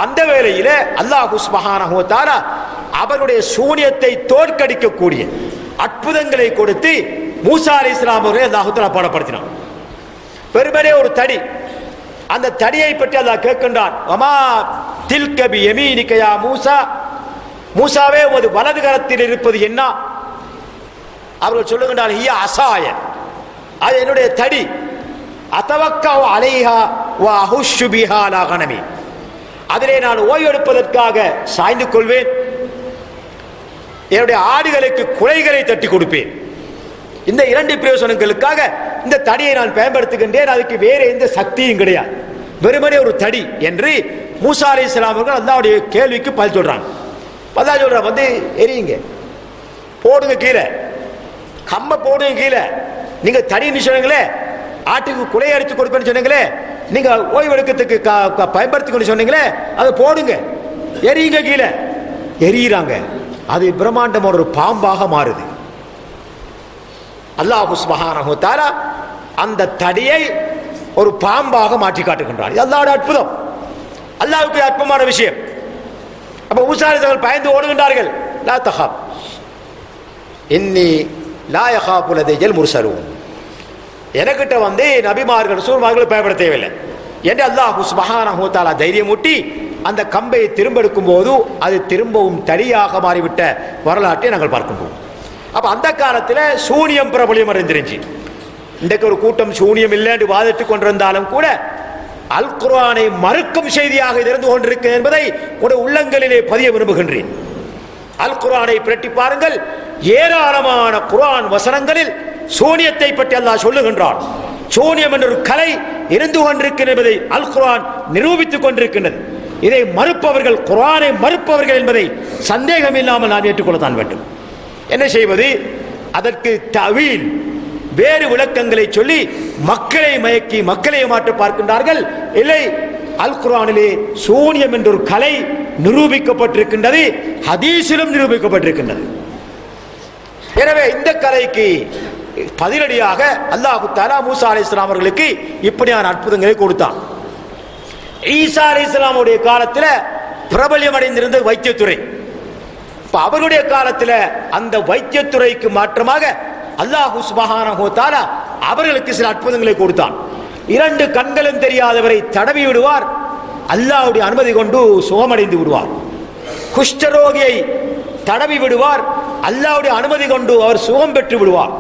அந்த வேளையில அல்லாஹுஸ் மகானா அவருடைய சூனியத்தை தோற்கடிக்கக்கூடிய அற்புதங்களை கொடுத்து மூசா அலைஹிஸ்ஸலாம் அவர்களை அல்லாஹ் பாடப்படுத்தினான். பெருமனே ஒரு தடி. அந்த தடியை பற்றி அதை கேட்கின்றான். அமா தில்கபி யமீனிகயா மூசா? மூசாவே உமது வலது கரத்தில் இருப்பது என்ன? அவர்கள் சொல்லுகின்றார் ஹிய அசாய. அது என்னுடைய தடி. அத்தவக்கா அலைஹா வா அஹுஷுபிஹா லாகனமி அதிலே நான் ஓய்வெடுப்பதற்காக சாய்ந்து கொள்வேன். என்னுடைய ஆடுகளுக்கு குலைகளை தட்டி கொடுப்பேன். இந்த இரண்டு பிரயோசனங்களுக்காக இந்த தடியை நான் பயன்படுத்துகின்றேன். அதுக்கு வேற எந்த சக்தியும் கிடையாது. வெறுமனே ஒரு தடி என்று மூசா அலி இஸ்லாம் அவர்கள் அல்லாவுடைய கேள்விக்கு பதில் சொல்றாங்க. பதில் சொல்றாங்க வந்து எரியுங்க. போடுங்க கீழே. கம்ப போடுங்க கீழே. நீங்க தடின்னு சொன்னீங்களே ஆட்டுக்கு குலை அடித்து கொடுப்பேன்னு சொன்னீங்களே நீங்க ஓய்வெடுக்கிறதுக்கு பயன்படுத்திக்கணும்னு சொன்னீங்களே அதை போடுங்க. எரியுங்க கீழே. எரியுறாங்க. அது பிரம்மாண்டமான ஒரு பாம்பாக மாறுது. அல்லாஹு சுப்ஹானஹு தஆலா அந்த தடியை ஒரு பாம்பாக மாற்றி காட்டுகின்றார் இது அற்புதம். அல்லாவுக்கு அற்புதமான விஷயம். அப்ப ஊசாரிகள் பயந்து ஓடுகின்றார்கள். லா தஹாப். இன்னி லா யஹாபு லதைஜல் எனக்கிட்ட வந்து நபிமார்கள் சூர்மார்கள் பயப்பட தேவையில்லை என்று அல்லாஹு சுபஹானஹு தைரியம் தைரியமூட்டி அந்த கம்பை திரும்ப எடுக்கும் போது அது திரும்பவும் தடியாக மாறிவிட்ட வரலாற்றை நாங்கள் பார்க்கின்றோம். அப்ப அந்த காலத்துல சூனியம் பிரபலியம் அறிந்திருந்துச்சு. இன்றைக்கு ஒரு கூட்டம் சூனியம் இல்லை வாதிட்டுக் கொண்டிருந்தாலும் கூட அல் குர்ஆனை மறுக்கும் செய்தியாக இது இருந்து கொண்டிருக்கிறது என்பதை உடைய உள்ளங்களிலே பதிய விரும்புகின்றேன். அல் குர்ஆனை பிரட்டி பாருங்கள் ஏராளமான குர்ஆன் வசனங்களில் சூனியத்தை பற்றி அல்லாஹ் சொல்லுகின்றான். சூனியம் என்ற ஒரு கலை இருந்து கொண்டிருக்கிறது என்பதை அல் குர்ஆன் நிரூபித்துக் கொண்டிருக்கின்றது. இதை மறுப்பவர்கள் குரானை மறுப்பவர்கள் என்பதை சந்தேகம் இல்லாமல் நான் ஏற்றுக்கொள்ளத்தான் வேண்டும். என்ன செய்வது? அதற்கு தவிழ் வேறு விளக்கங்களை சொல்லி மக்களை மயக்கி மக்களை மாற்ற பார்க்கின்றார்கள். இல்லை அல் குர்ஆனிலே சூனியம் என்ற ஒரு கலை நிரூபிக்கப்பட்டிருக்கின்றது ஹதீஸிலும் நிரூபிக்கப்பட்டிருக்கின்றது. எனவே இந்த கலைக்கு பதிலடியாக அல்லாஹு தாலா மூசா அலைஹிஸ்ஸலாம் அவர்களுக்கு இப்படியான அற்புதங்களை கொடுத்தான். ஈசா அலி இஸ்லாமுடைய காலத்தில் பிரபல்யம் அடைந்திருந்த வைத்தியத்துறை. இப்ப அவருடைய காலத்துல அந்த வைத்தியத்துறைக்கு மாற்றமாக அல்லாஹு சுபஹானஹு அவர்களுக்கு சில அற்புதங்களை கொடுத்தான். இரண்டு கண்களும் தெரியாதவரை தடவி விடுவார். அல்லாவுடைய அனுமதி கொண்டு சுகமடைந்து விடுவார். குஷ்டரோகியை தடவி விடுவார். அல்லாவுடைய அனுமதி கொண்டு அவர் சுகம் பெற்று விடுவார்.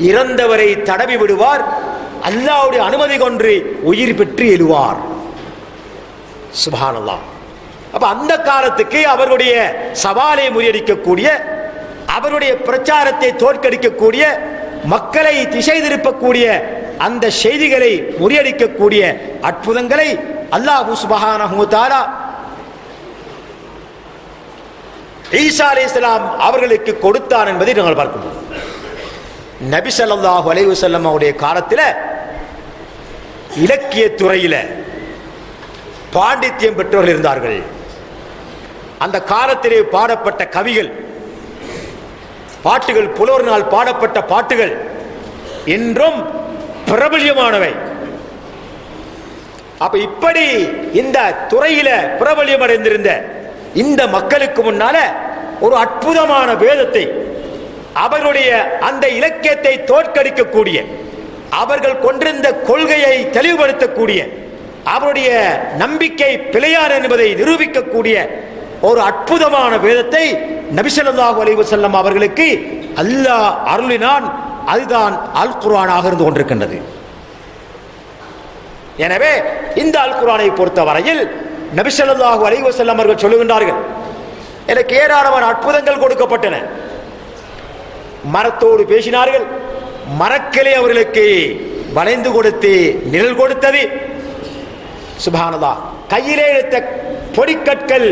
இறந்தவரை தடவி விடுவார். அல்லாவுடைய அனுமதி கொன்று உயிர் பெற்று எழுவார். சுபானல்லாம் அப்ப அந்த காலத்துக்கு அவருடைய சவாலை முறியடிக்கக்கூடிய அவருடைய பிரச்சாரத்தை தோற்கடிக்கக்கூடிய மக்களை திசை திருப்பக்கூடிய அந்த செய்திகளை முறியடிக்கக்கூடிய அற்புதங்களை அல்லாஹூ சுபஹானஹு ஈசா அலி இஸ்லாம் அவர்களுக்கு கொடுத்தார் என்பதை நாங்கள் பார்க்கணும் நபி சல்லாஹு அலைஹி அவருடைய காலத்தில் இலக்கிய துறையில் பாண்டித்யம் பெற்றவர்கள் இருந்தார்கள். அந்த காலத்திலே பாடப்பட்ட கவிகள் பாட்டுகள் புலவரினால் பாடப்பட்ட பாட்டுகள் இன்றும் பிரபல்யமானவை. அப்ப இப்படி இந்த துறையில பிரபல்யம் அடைந்திருந்த இந்த மக்களுக்கு முன்னால ஒரு அற்புதமான வேதத்தை அவர்களுடைய அந்த இலக்கியத்தை தோற்கடிக்கக்கூடிய அவர்கள் கொண்டிருந்த கொள்கையை தெளிவுபடுத்தக்கூடிய அவருடைய நம்பிக்கை பிழையார் என்பதை நிரூபிக்கக்கூடிய ஒரு அற்புதமான வேதத்தை நபிசல்லாஹு அலைஹி செல்லம் அவர்களுக்கு அல்லாஹ் அருளினான். அதுதான் அல் குரானாக இருந்து கொண்டிருக்கின்றது. எனவே இந்த அல் குர்ஆனை பொறுத்தவரையில் நபிசல்லாஹு அலைஹி செல்லம் அவர்கள் சொல்லுகின்றார்கள் எனக்கு ஏராளமான அற்புதங்கள் கொடுக்கப்பட்டன. மரத்தோடு பேசினார்கள் மரக்கிளை அவர்களுக்கு வளைந்து கொடுத்து நிழல் கொடுத்தது. சுபானதா கையிலே எடுத்த பொடிக்கற்கள்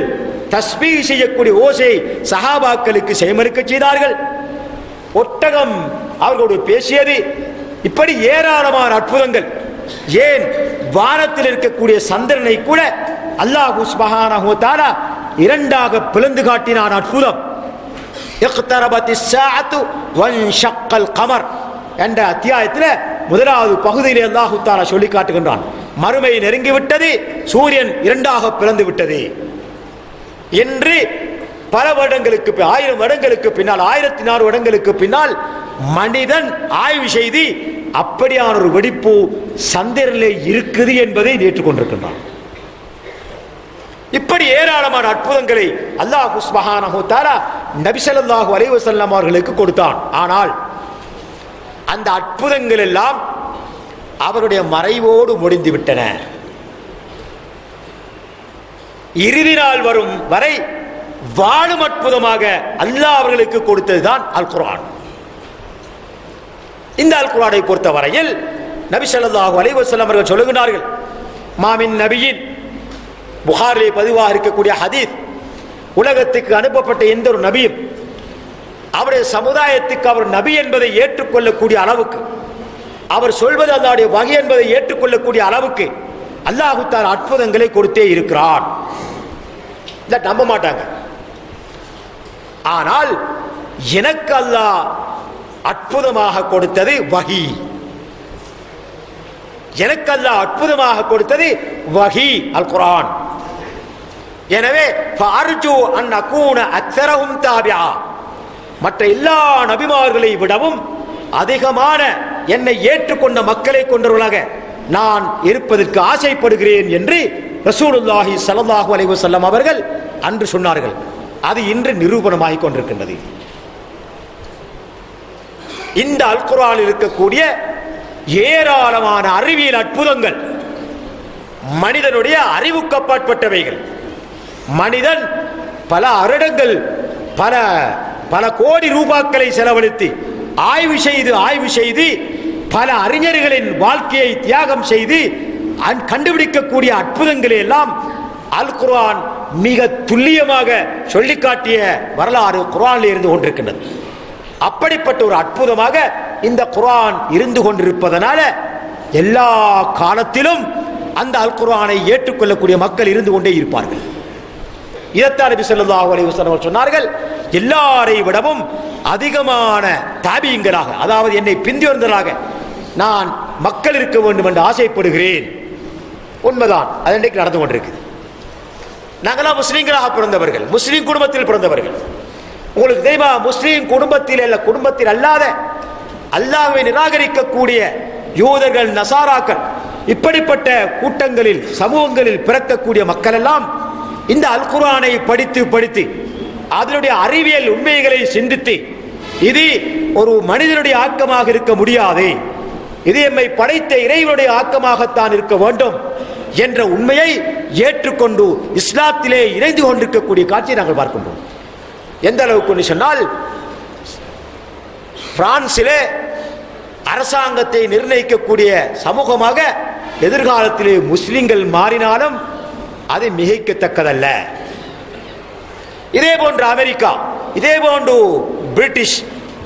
தஸ்பீ செய்யக்கூடிய ஓசை சஹாபாக்களுக்கு செய்மறுக்க செய்தார்கள். ஒட்டகம் அவர்களோடு பேசியது. இப்படி ஏராளமான அற்புதங்கள். ஏன்? வானத்தில் இருக்கக்கூடிய சந்திரனை கூட அல்லாஹு சுபஹானஹு தஆலா இரண்டாக பிளந்து காட்டினான் அற்புதம். இக்தரபத் இஸ்ஸாஅத்து வன்ஷக்கல் கமர் என்ற அத்தியாயத்தில் முதலாவது பகுதியிலே அல்லாஹு தாலா சொல்லி காட்டுகின்றான் மறுமை நெருங்கி விட்டது சூரியன் இரண்டாக பிளந்து விட்டது. என்று பல வருடங்களுக்கு ஆயிரம் வருடங்களுக்கு பின்னால் ஆயிரத்தி நாலு வருடங்களுக்கு பின்னால் மனிதன் ஆய்வு செய்து அப்படியான ஒரு வெடிப்பு சந்திரனிலே இருக்குது என்பதை ஏற்றுக்கொண்டிருக்கின்றான் இப்படி ஏராளமான அற்புதங்களை அல்லாஹ் சுப்ஹானஹு தஆலா நபி ஸல்லல்லாஹு அவர்களுக்கு கொடுத்தான். ஆனால் அந்த அற்புதங்கள் எல்லாம் அவருடைய மறைவோடு முடிந்துவிட்டன இறுதி நாள் வரும் வரை வாழும் அற்புதமாக அல்லாஹ் அவர்களுக்கு கொடுத்ததுதான் அல் குரான் இந்த அல் குரானை பொறுத்த வரையில் நபி சொல்லாஹு அலைஹி அவர்கள் சொல்லுகிறார்கள் மாமின் நபியின். புகாரிலே பதிவாக இருக்கக்கூடிய ஹதீஸ் உலகத்துக்கு அனுப்பப்பட்ட எந்த ஒரு நபியும் அவருடைய சமுதாயத்துக்கு அவர் நபி என்பதை ஏற்றுக்கொள்ளக்கூடிய அளவுக்கு அவர் சொல்வது அதனுடைய வகை என்பதை ஏற்றுக்கொள்ளக்கூடிய அளவுக்கு அல்லாஹு தார் அற்புதங்களை கொடுத்தே இருக்கிறான். இதை நம்ப மாட்டாங்க. ஆனால் எனக்கு அல்லாஹ் அற்புதமாக கொடுத்தது வகி எனக்கு அல்லாஹ் அற்புதமாக கொடுத்தது வகி அல் குரான் எனவே அர்ஜு அன் அகூன அக்ஸரஹும் தாபியா மற்ற எல்லா நபிமார்களை விடவும் அதிகமான என்னை ஏற்றுக்கொண்ட மக்களை கொண்டவர்களாக நான் இருப்பதற்கு ஆசைப்படுகிறேன் என்று ரசூலுல்லாஹி ஸல்லல்லாஹு அலைவு செல்லம் அவர்கள் அன்று சொன்னார்கள். அது இன்று நிரூபணமாகிக் கொண்டிருக்கின்றது. இந்த அல் இருக்கக்கூடிய ஏராளமான அறிவியல் அற்புதங்கள் மனிதனுடைய அறிவுக்கப்பாற்பட்டவைகள் மனிதன் பல வருடங்கள் பல பல கோடி ரூபாக்களை செலவழித்து ஆய்வு செய்து ஆய்வு செய்து பல அறிஞர்களின் வாழ்க்கையை தியாகம் செய்து அன்- கண்டுபிடிக்கக்கூடிய அற்புதங்களை எல்லாம் அல் குர்ஆன் மிக துல்லியமாக சொல்லிக்காட்டிய வரலாறு குரானில் இருந்து கொண்டிருக்கின்றது. அப்படிப்பட்ட ஒரு அற்புதமாக இந்த குரான் இருந்து கொண்டிருப்பதனால எல்லா காலத்திலும் அந்த அல் குர்ஆனை ஏற்றுக்கொள்ளக்கூடிய மக்கள் இருந்து கொண்டே இருப்பார்கள். இதத்தான் நபி ஸல்லல்லாஹு சொன்னார்கள் எல்லாரை விடவும் அதிகமான தாபியங்களாக அதாவது என்னை பின்தொடர்ந்ததாக நான் மக்கள் இருக்க வேண்டும் என்று ஆசைப்படுகிறேன். உண்மைதான். அது இன்றைக்கு நடந்து கொண்டிருக்குது. நாங்களாம் முஸ்லீம்களாக பிறந்தவர்கள் முஸ்லீம் குடும்பத்தில் பிறந்தவர்கள். உங்களுக்கு தெரியுமா? முஸ்லீம் குடும்பத்தில் அல்ல குடும்பத்தில் அல்லாத அல்லாவை நிராகரிக்கக்கூடிய யூதர்கள் நசாராக்கள் இப்படிப்பட்ட கூட்டங்களில் சமூகங்களில் பிறக்கக்கூடிய மக்கள் எல்லாம் இந்த அல் குரானை படித்து படித்து அதனுடைய அறிவியல் உண்மைகளை சிந்தித்து இது ஒரு மனிதனுடைய ஆக்கமாக இருக்க முடியாது. இது எம்மை படைத்த இறைவனுடைய ஆக்கமாகத்தான் இருக்க வேண்டும் என்ற உண்மையை ஏற்றுக்கொண்டு இஸ்லாத்திலே இணைந்து கொண்டிருக்கக்கூடிய காட்சியை நாங்கள் பார்க்கின்றோம். எந்த அளவுக்கு சொன்னால் பிரான்சிலே அரசாங்கத்தை நிர்ணயிக்கக்கூடிய சமூகமாக எதிர்காலத்திலே முஸ்லிம்கள் மாறினாலும் அது மிகைக்கத்தக்கதல்ல. இதே போன்று அமெரிக்கா இதே போன்று பிரிட்டிஷ்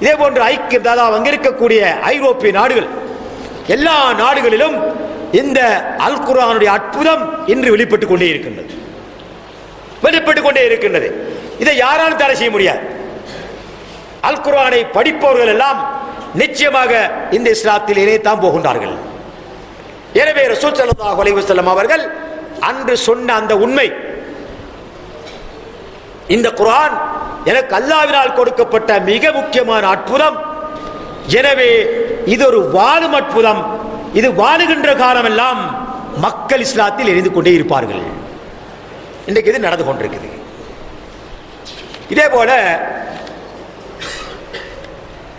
இதே போன்று ஐக்கிய அதாவது இருக்கக்கூடிய ஐரோப்பிய நாடுகள் எல்லா நாடுகளிலும் இந்த அல் குரானுடைய அற்புதம் இன்று வெளிப்பட்டுக் கொண்டே இருக்கின்றது. வெளிப்பட்டுக் கொண்டே இருக்கின்றது. இதை யாராலும் தடை செய்ய முடியாது. அல் குர்ஆனை படிப்பவர்கள் எல்லாம் நிச்சயமாக இந்த இஸ்லாத்தில் இணையத்தான் போகின்றார்கள். எனவே ரசூல் ஸல்லல்லாஹு அலைவசல்லம் அவர்கள் அன்று சொன்ன அந்த உண்மை இந்த குர்ஆன் எனக்கு அல்லாவினால் கொடுக்கப்பட்ட மிக முக்கியமான அற்புதம் எனவே இது ஒரு வாழும் அற்புதம் இது வாழுகின்ற காலமெல்லாம் மக்கள் இஸ்லாத்தில் எரிந்து கொண்டே இருப்பார்கள். இன்றைக்கு இது நடந்து கொண்டிருக்குது. இதே போல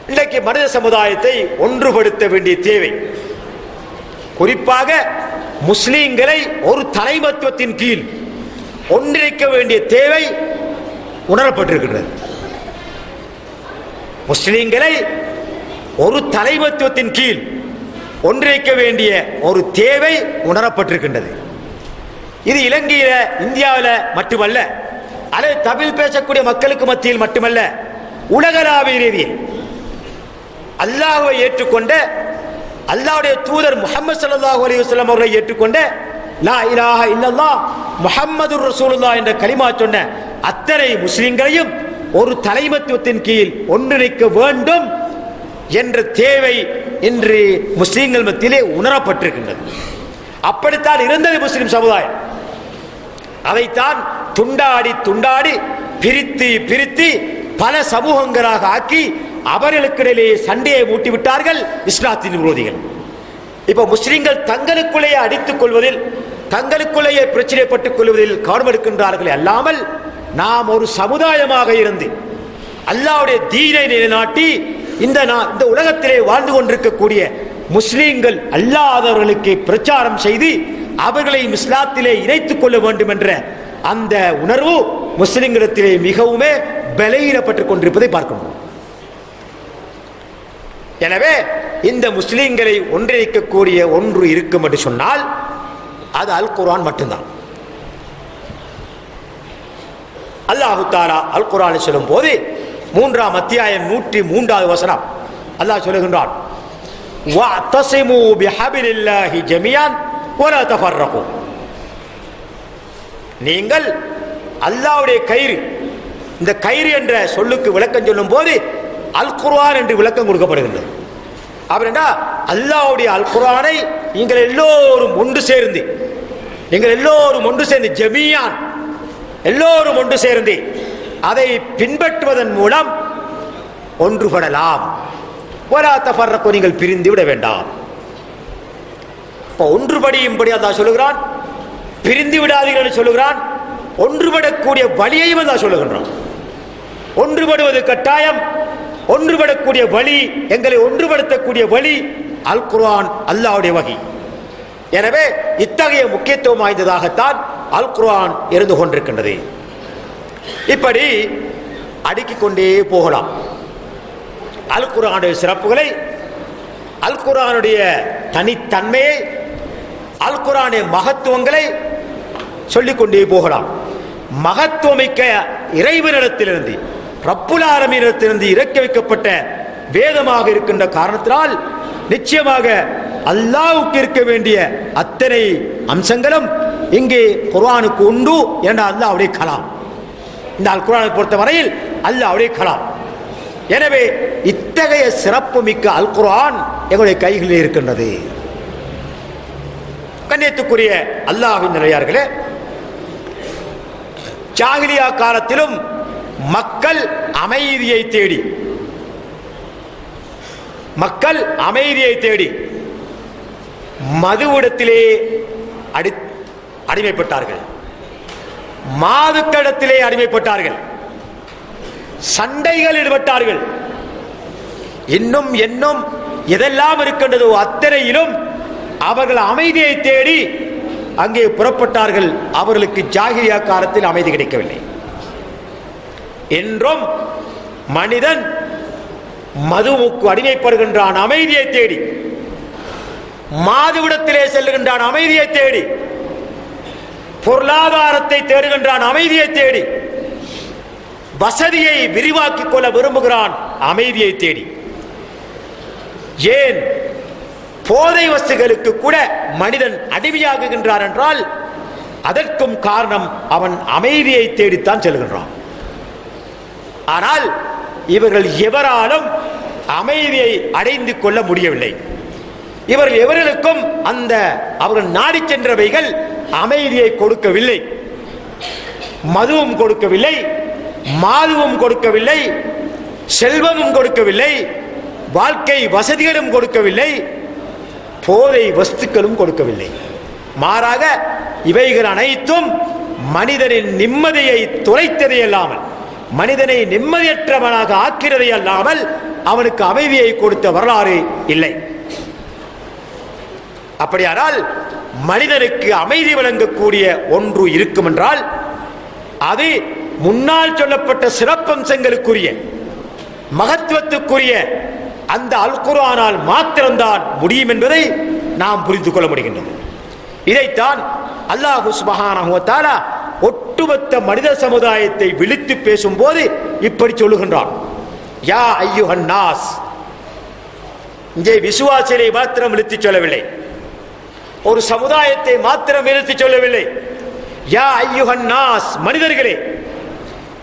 இன்றைக்கு மனித சமுதாயத்தை ஒன்றுபடுத்த வேண்டிய தேவை. குறிப்பாக முஸ்லீம்களை ஒரு தலைமத்துவத்தின் கீழ் ஒன்றிணைக்க வேண்டிய தேவை உணரப்பட்டிருக்கின்றது. முஸ்லீம்களை ஒரு தலைமத்துவத்தின் கீழ் ஒன்றிணைக்க வேண்டிய ஒரு தேவை உணரப்பட்டிருக்கின்றது. இது இலங்கையில இந்தியாவில் மட்டுமல்ல அல்லது தமிழ் பேசக்கூடிய மக்களுக்கு மத்தியில் மட்டுமல்ல உலகளாவிய ரீதியில் அல்லாஹுவை ஏற்றுக்கொண்ட அல்லாவுடைய தூதர் முகமது ஸல்லல்லாஹு அலைஹி அவர்களை ஏற்றுக்கொண்ட லா இலாஹ இல்லல்லா முஹம்மது ரசூலுல்லா என்ற கலிமா சொன்ன அத்தனை முஸ்லிம்களையும் ஒரு தலைமத்துவத்தின் கீழ் ஒன்றிணைக்க வேண்டும் என்ற தேவை இன்று முஸ்லீம்கள் மத்தியிலே உணரப்பட்டிருக்கின்றது. அப்படித்தான் இருந்தது முஸ்லிம் சமுதாயம். அதைத்தான் துண்டாடி துண்டாடி பிரித்து பிரித்து பல சமூகங்களாக ஆக்கி அவர்களுக்கிடையிலே சண்டையை மூட்டிவிட்டார்கள் இஸ்லாத்தின் விரோதிகள். இப்ப முஸ்லிம்கள் தங்களுக்குள்ளேயே அடித்துக் கொள்வதில் தங்களுக்குள்ளேயே பிரச்சனைப்பட்டுக் கொள்வதில் கவனம் எடுக்கின்றார்கள் அல்லாமல் நாம் ஒரு சமுதாயமாக இருந்து அல்லாவுடைய தீனை நிலைநாட்டி இந்த இந்த உலகத்திலே வாழ்ந்து கொண்டிருக்கக்கூடிய முஸ்லீம்கள் அல்லாதவர்களுக்கு பிரச்சாரம் செய்து அவர்களை இஸ்லாத்திலே இணைத்துக் கொள்ள வேண்டும் என்ற அந்த உணர்வு முஸ்லிம்களிடத்திலே மிகவுமே பலகீனப்பட்டுக் கொண்டிருப்பதை பார்க்கணும் எனவே இந்த முஸ்லீம்களை ஒன்றிணைக்கக்கூடிய ஒன்று இருக்கும் என்று சொன்னால் அது அல் குரான் மட்டும்தான். அல்லாஹு தாலா அல் குரான் சொல்லும் போது மூன்றாம் அத்தியாயம் நூற்றி மூன்றாவது வசனம். அல்லாஹ் சொல்லுகின்றான் நீங்கள் அல்லாவுடைய கயிறு இந்த கயிறு என்ற சொல்லுக்கு விளக்கம் சொல்லும் போது அல் குர்ஆன் என்று விளக்கம் கொடுக்கப்படுகின்றது. அப்படின்னா அல்லாஹ்வுடைய அல் குர்ஆனை நீங்கள் எல்லோரும் ஒன்று சேர்ந்து நீங்கள் எல்லோரும் ஒன்று சேர்ந்து ஜமியான் எல்லோரும் ஒன்று சேர்ந்து அதை பின்பற்றுவதன் மூலம் ஒன்றுபடலாம். நீங்கள் பிரிந்து விட வேண்டாம். இப்போ ஒன்றுபடியும்படி அதான் சொல்லுகிறான் பிரிந்து விடாதீர்கள் என்று சொல்லுகிறான் ஒன்றுபடக்கூடிய வழியையும் அல்லாஹ் சொல்லுகின்றான். ஒன்றுபடுவது கட்டாயம் ஒன்றுபடக்கூடிய வழி எங்களை ஒன்றுபடுத்தக்கூடிய வழி அல் குர்ஆன் அல்லாவுடைய வகை. எனவே இத்தகைய முக்கியத்துவம் வாய்ந்ததாகத்தான் அல் குர்ஆன் இருந்து கொண்டிருக்கின்றது. இப்படி அடுக்கிக் கொண்டே போகலாம். அல் குரானுடைய சிறப்புகளை அல் குரானுடைய தனித்தன்மையை அல் குரானுடைய மகத்துவங்களை சொல்லிக்கொண்டே போகலாம். மகத்துவமிக்க இறைவனிடத்திலிருந்து ரப்புலாரமிடத்திலிருந்து இறக்கி வைக்கப்பட்ட வேதமாக இருக்கின்ற காரணத்தினால் நிச்சயமாக அல்லாவுக்கு இருக்க வேண்டிய அத்தனை அம்சங்களும் இங்கே குர்ஆனுக்கு உண்டு என்ற அல்லாஹ்வுடைய கலாம். இந்த அல் குரானை பொறுத்தவரையில் வரையில் கலாம். எனவே இத்தகைய சிறப்பு மிக்க அல் குரான் எங்களுடைய கைகளில் இருக்கின்றது. கண்ணியத்துக்குரிய அல்லாஹின் நிலையார்களே ஜாகிலியா காலத்திலும் மக்கள் அமைதியை தேடி மக்கள் அமைதியை தேடி மதுவிடத்திலே அடி அடிமைப்பட்டார்கள். மாதுக்கடத்திலே அடிமைப்பட்டார்கள். சண்டைகள் ஈடுபட்டார்கள். இன்னும் என்னும் எதெல்லாம் இருக்கின்றதோ அத்தனையிலும் அவர்கள் அமைதியை தேடி அங்கே புறப்பட்டார்கள். அவர்களுக்கு ஜாகிரியா காலத்தில் அமைதி கிடைக்கவில்லை. என்றும் மனிதன் மதுவுக்கு அடிமைப்படுகின்றான் அமைதியை தேடி. மாதுவிடத்திலே செல்லுகின்றான் அமைதியை தேடி. பொருளாதாரத்தை தேடுகின்றான் அமைதியை தேடி. வசதியை விரிவாக்கிக் கொள்ள விரும்புகிறான் அமைதியை தேடி. ஏன்? போதை வஸ்துகளுக்கு கூட மனிதன் அடிமையாகுகின்றான் என்றால் அதற்கும் காரணம் அவன் அமைதியை தேடித்தான் செல்கின்றான். ஆனால் இவர்கள் எவராலும் அமைதியை அடைந்து கொள்ள முடியவில்லை. இவர்கள் எவர்களுக்கும் அந்த அவர்கள் நாடி சென்றவைகள் அமைதியை கொடுக்கவில்லை. மதுவும் கொடுக்கவில்லை. மாதுவும் கொடுக்கவில்லை. செல்வமும் கொடுக்கவில்லை. வாழ்க்கை வசதிகளும் கொடுக்கவில்லை. போதை வஸ்துக்களும் கொடுக்கவில்லை. மாறாக இவைகள் அனைத்தும் மனிதனின் நிம்மதியை துளைத்ததை அல்லாமல் மனிதனை நிம்மதியற்றவனாக ஆக்கிறதை அல்லாமல் அவனுக்கு அமைதியை கொடுத்த வரலாறு இல்லை. அப்படியானால் மனிதனுக்கு அமைதி வழங்கக்கூடிய ஒன்று இருக்கும் என்றால் அது முன்னால் சொல்லப்பட்ட சிறப்பம்சங்களுக்குரிய மகத்துவத்துக்குரிய அந்த அல்குரானால் மாத்திரம்தான் முடியும் என்பதை நாம் புரிந்து கொள்ள முடிகின்றது. இதைத்தான் அல்லாஹு சுபஹானஹு ஒட்டுமொத்த மனித சமுதாயத்தை விழித்து பேசும்போது இப்படி சொல்லுகின்றான். யா ஐயுஹன் நாஸ். இங்கே விசுவாசியை மாத்திரம் விழித்து சொல்லவில்லை. ஒரு சமுதாயத்தை மாத்திரம் இழுத்து சொல்லவில்லை. யா ஐயுகன் நாஸ் மனிதர்களே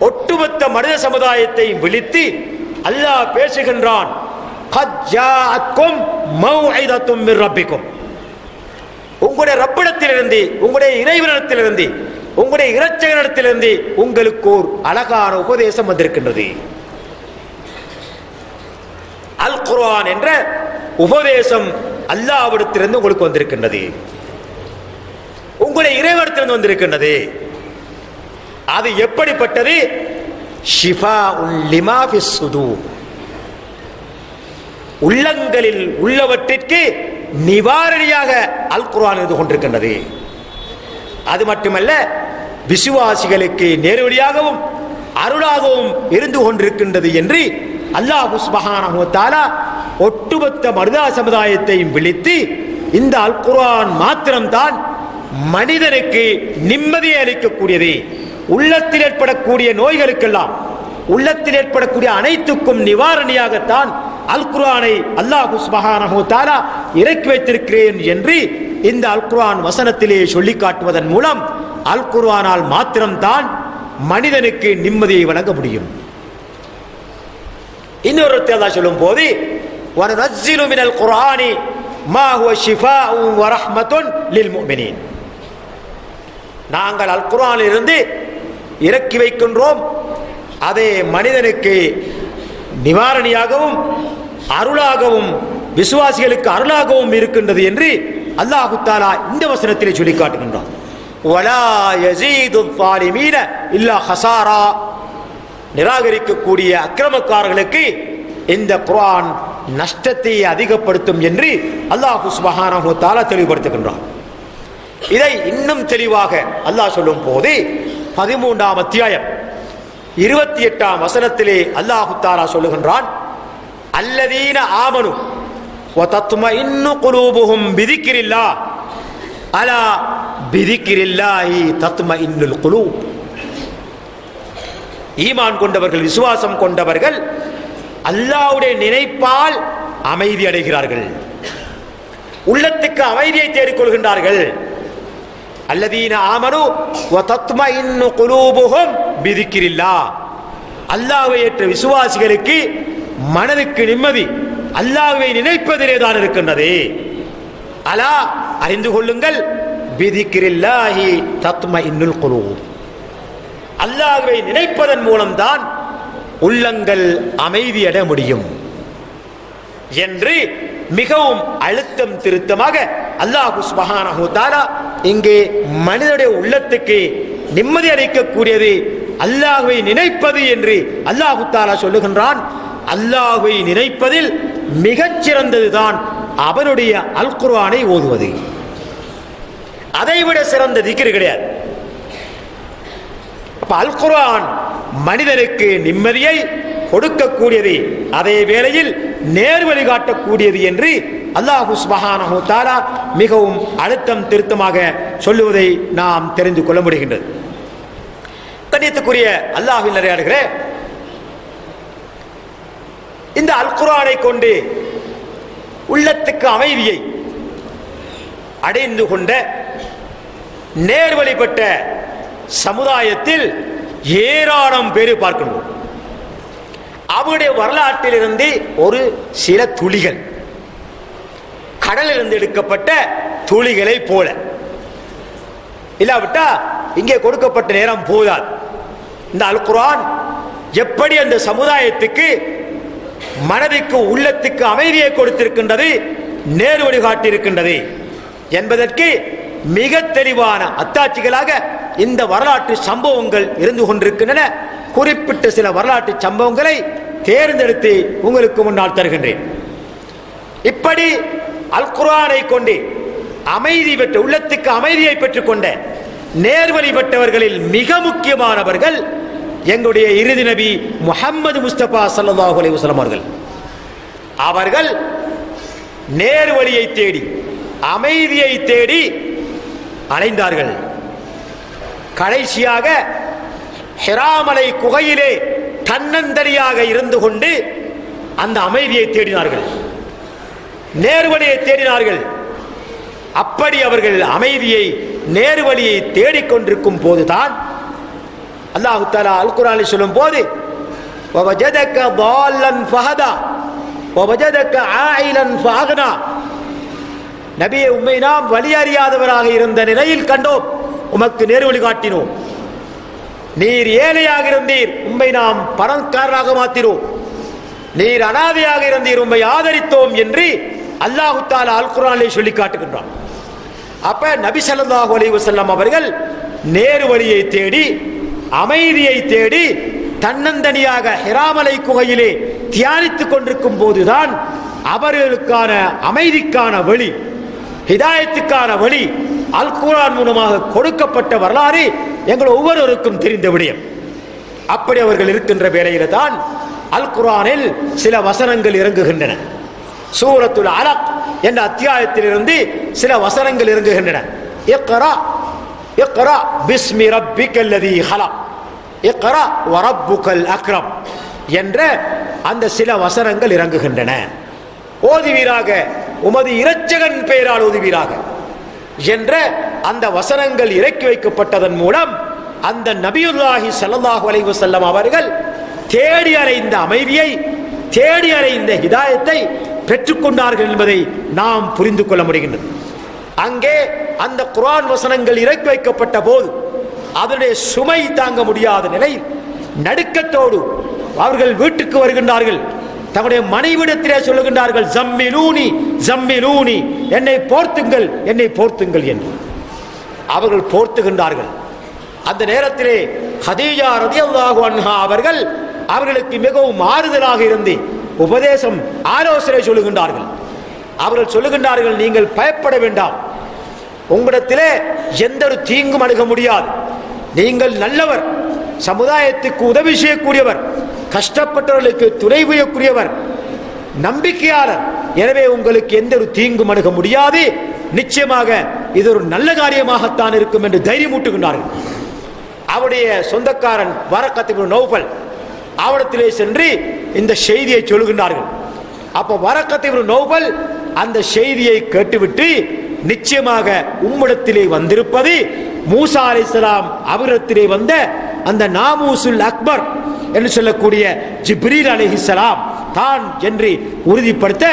ஒட்டுமொத்த மனித சமுதாயத்தை விழித்து அல்லாஹ் பேசுகின்றான். உங்களுடைய ரப்பிடத்திலிருந்து உங்களுடைய இறைவனிடத்திலிருந்து உங்களுடைய இரட்சகனிடத்திலிருந்து உங்களுக்கு ஒரு அழகான உபதேசம் வந்திருக்கின்றது. அல் குரான் என்ற உபதேசம் அல்லாவிடத்திலிருந்து உங்களுக்கு வந்திருக்கின்றது. உங்களை இறைவனத்திலிருந்து வந்திருக்கின்றது. அது எப்படிப்பட்டது? ஷிஃபா லிமா சுது உள்ளங்களில் உள்ளவற்றிற்கு நிவாரணியாக அல் குரான் இருந்து கொண்டிருக்கின்றது. அது மட்டுமல்ல விசுவாசிகளுக்கு நேர்வழியாகவும் அருளாகவும் இருந்து கொண்டிருக்கின்றது என்று அல்லாஹ் சுப்ஹானஹு ஒட்டுமொத்த மருதா சமுதாயத்தையும் விழித்து இந்த அல் குரான் மாத்திரம்தான் மனிதனுக்கு நிம்மதியை அளிக்கக்கூடியது. உள்ளத்தில் ஏற்படக்கூடிய நோய்களுக்கெல்லாம் உள்ளத்தில் ஏற்படக்கூடிய அனைத்துக்கும் நிவாரணியாகத்தான் அல் குர்ஆனை அல்லாஹ் சுப்ஹானஹு இறக்கி வைத்திருக்கிறேன் என்று இந்த அல் குரான் வசனத்திலே சொல்லி காட்டுவதன் மூலம் அல் குர்ஆனால் மாத்திரம்தான் மனிதனுக்கு நிம்மதியை வழங்க முடியும். இன்னொரு தேதா சொல்லும் போது وننزل من القرآن ما هو شفاء ورحمة நாங்கள் அல் குரானிலிருந்து இறக்கி வைக்கின்றோம். அது மனிதனுக்கு நிவாரணியாகவும் அருளாகவும் விசுவாசிகளுக்கு அருளாகவும் இருக்கின்றது என்று அல்லாஹு தாலா இந்த வசனத்திலே சொல்லி காட்டுகின்றான் இல்லா ஹசாரா. நிராகரிக்கக்கூடிய அக்கிரமக்காரர்களுக்கு இந்த குரான் நஷ்டத்தை அதிகப்படுத்தும் என்று அல்லாஹு சுபஹானஹு தாலா இதை இன்னும் தெளிவாக அல்லாஹ் சொல்லும் போது பதிமூன்றாம் அத்தியாயம் இருபத்தி எட்டாம் வசனத்திலே அல்லாஹு தாலா சொல்லுகின்றான் அல்லதீன ஆமனு இன்னும் குலூபுகும் பிதிக்கிரில்லா அலா பிதிக்கிரில்லாஹி தத்ம இன்னுல் குலூப். ஈமான் கொண்டவர்கள் விசுவாசம் கொண்டவர்கள் அல்லாஹ்வுடைய நினைப்பால் அமைதி அடைகிறார்கள். உள்ளத்துக்கு அமைதியை தேடிக்கொள்கின்றார்கள் அல்லதீன ஆமனு வதத்மஇன்னு குலூபுஹும் பிதிக்ரில்லாஹ் அல்லாஹ்வை ஏற்ற விசுவாசிகளுக்கு மனதுக்கு நிம்மதி அல்லாவை நினைப்பதிலே தான் இருக்கின்றது. அலா அறிந்து கொள்ளுங்கள். பிதிக்கிரில்லாஹி தத்ம இன்னுல் குலூப். அல்லாஹ்வை நினைப்பதன் மூலம்தான் உள்ளங்கள் அமைதியட முடியும் என்று மிகவும் அழுத்தம் திருத்தமாக அல்லாஹு சுபஹானஹு தஆலா இங்கே மனிதனுடைய உள்ளத்துக்கு நிம்மதி அளிக்கக்கூடியது அல்லாஹுவை நினைப்பது என்று அல்லாஹு தாலா சொல்லுகின்றான். அல்லாஹுவை நினைப்பதில் மிகச் சிறந்ததுதான் அவனுடைய அல் குர்ஆனை ஓதுவது. அதைவிட சிறந்த திக்ரு கிடையாது. அப்ப அல் குரான் மனிதனுக்கு நிம்மதியை கொடுக்கக்கூடியது அதே வேளையில் நேர் காட்டக்கூடியது என்று அல்லாஹு சுபஹானஹு தாரா மிகவும் அழுத்தம் திருத்தமாக சொல்லுவதை நாம் தெரிந்து கொள்ள முடிகின்றது. கண்ணியத்துக்குரிய அல்லாஹில் நிறையாடுகிற இந்த அல் குரானை கொண்டு உள்ளத்துக்கு அமைதியை அடைந்து கொண்ட நேர்வழிப்பட்ட சமுதாயத்தில் ஏராளம் பேர் பார்க்கணும். அவருடைய வரலாற்றிலிருந்து ஒரு சில துளிகள். கடலிலிருந்து எடுக்கப்பட்ட துளிகளை போல. இல்லாவிட்டா இங்கே கொடுக்கப்பட்ட நேரம் போதாது. இந்த அல் குரான் எப்படி அந்த சமுதாயத்துக்கு மனதுக்கு உள்ளத்துக்கு அமைதியை கொடுத்திருக்கின்றது நேர் வழிகாட்டியிருக்கின்றது என்பதற்கு மிக தெளிவான அத்தாட்சிகளாக இந்த வரலாற்று சம்பவங்கள் இருந்து கொண்டிருக்கின்றன. குறிப்பிட்ட சில வரலாற்று சம்பவங்களை தேர்ந்தெடுத்து உங்களுக்கு முன்னால் தருகின்றேன். இப்படி அல் குரானை கொண்டு அமைதி பெற்ற உள்ளத்துக்கு அமைதியை பெற்றுக்கொண்ட நேர்வழி பெற்றவர்களில் மிக முக்கியமானவர்கள் எங்களுடைய இறுதி நபி முஹம்மது முஸ்தபா சல்லாஹ் அலைஹி அவர்கள். அவர்கள் நேர்வழியை தேடி அமைதியை தேடி அடைந்தார்கள். கடைசியாக ஹெராமலை குகையிலே தன்னந்தனியாக இருந்து கொண்டு அந்த அமைதியை தேடினார்கள். நேர்வழியை தேடினார்கள். அப்படி அவர்கள் அமைதியை நேர்வழியை தேடிக்கொண்டிருக்கும் போதுதான் அல்லாஹு தாலா அல் குரானில் சொல்லும் போது நபியை உம்மை நாம் வழி அறியாதவராக இருந்த நிலையில் கண்டோம். உமக்கு நேர்வழி காட்டினோம். நீர் ஏழையாக இருந்தீர். உம்மை நாம் பணக்காரராக மாத்தினோம். நீர் அனாதையாக இருந்தீர். உம்மை ஆதரித்தோம் என்று அல்லாஹு தாலா அல் குரானை சொல்லி காட்டுகின்றான். அப்ப நபி ஸல்லல்லாஹு அலி வசல்லாம் அவர்கள் நேரு வழியை தேடி அமைதியை தேடி தன்னந்தனியாக ஹிராமலை குகையிலே தியானித்துக் கொண்டிருக்கும் போதுதான் அவர்களுக்கான அமைதிக்கான வழி ஹிதாயத்துக்கான வழி அல் குரான் மூலமாக கொடுக்கப்பட்ட வரலாறு எங்கள் ஒவ்வொருவருக்கும் தெரிந்த விடயம். அப்படி அவர்கள் இருக்கின்ற வேளையில தான் அல் குரானில் சில வசனங்கள் இறங்குகின்றன. சூரத்துல் அலக் என்ற அத்தியாயத்திலிருந்து சில வசனங்கள் இறங்குகின்றன. இக்ரா இக்ரா பிஸ்மி ரப்பிக்கல்லதி ஹலா இக்ரா வரப்புக்கல் அக்ரம் என்ற அந்த சில வசனங்கள் இறங்குகின்றன. ஓதுவீராக உமது இரட்சகன் பெயரால் ஓதுவீராக என்ற அந்த வசனங்கள் இறக்கி வைக்கப்பட்டதன் மூலம் அந்த நபியுல்லாஹி சல்லாஹு அலைவு செல்லம் அவர்கள் தேடி அலைந்த அமைதியை தேடி அலைந்த ஹிதாயத்தை பெற்றுக்கொண்டார்கள் என்பதை நாம் புரிந்து கொள்ள முடிகின்றது. அங்கே அந்த குரான் வசனங்கள் இறக்கி வைக்கப்பட்ட போது அதனுடைய சுமை தாங்க முடியாத நிலையில் நடுக்கத்தோடு அவர்கள் வீட்டுக்கு வருகின்றார்கள். தங்களுடைய மனைவிடத்திலே சொல்லுகின்றார்கள் ஜம்மிலூனி ஜம்மிலூனி என்னை போர்த்துங்கள் என்னை போர்த்துங்கள் என்று. அவர்கள் போர்த்துகின்றார்கள். அந்த நேரத்திலே ஹதீஜா ரதியல்லாஹு அன்ஹா அவர்கள் அவர்களுக்கு மிகவும் ஆறுதலாக இருந்து உபதேசம் ஆலோசனை சொல்லுகின்றார்கள். அவர்கள் சொல்லுகின்றார்கள் நீங்கள் பயப்பட வேண்டாம். உங்களிடத்திலே எந்த ஒரு தீங்கும் அணுக முடியாது. நீங்கள் நல்லவர். சமுதாயத்துக்கு உதவி செய்யக்கூடியவர். கஷ்டப்பட்டவர்களுக்கு துணை புரியக்கூடியவர் நம்பிக்கையாளர். எனவே உங்களுக்கு எந்த ஒரு தீங்கும் அணுக முடியாது. நிச்சயமாக இது ஒரு நல்ல காரியமாகத்தான் இருக்கும் என்று தைரியமூட்டுகின்றார்கள். அவருடைய சொந்தக்காரன் வரக்கத்தின் நோபல். ஆவணத்திலே சென்று இந்த செய்தியை சொல்கின்றார்கள் அப்ப வரக்கத்தின் நோபல் அந்த செய்தியை கேட்டுவிட்டு நிச்சயமாக உம்மிடத்திலே வந்திருப்பது மூசா அலிஸ்லாம் அவரிடத்திலே வந்த அந்த நாமூசுல் அக்பர். என்று சொல்லக்கூடிய ஜிப்ரீல் அலிஹிசலாம் தான் என்று உறுதிப்படுத்த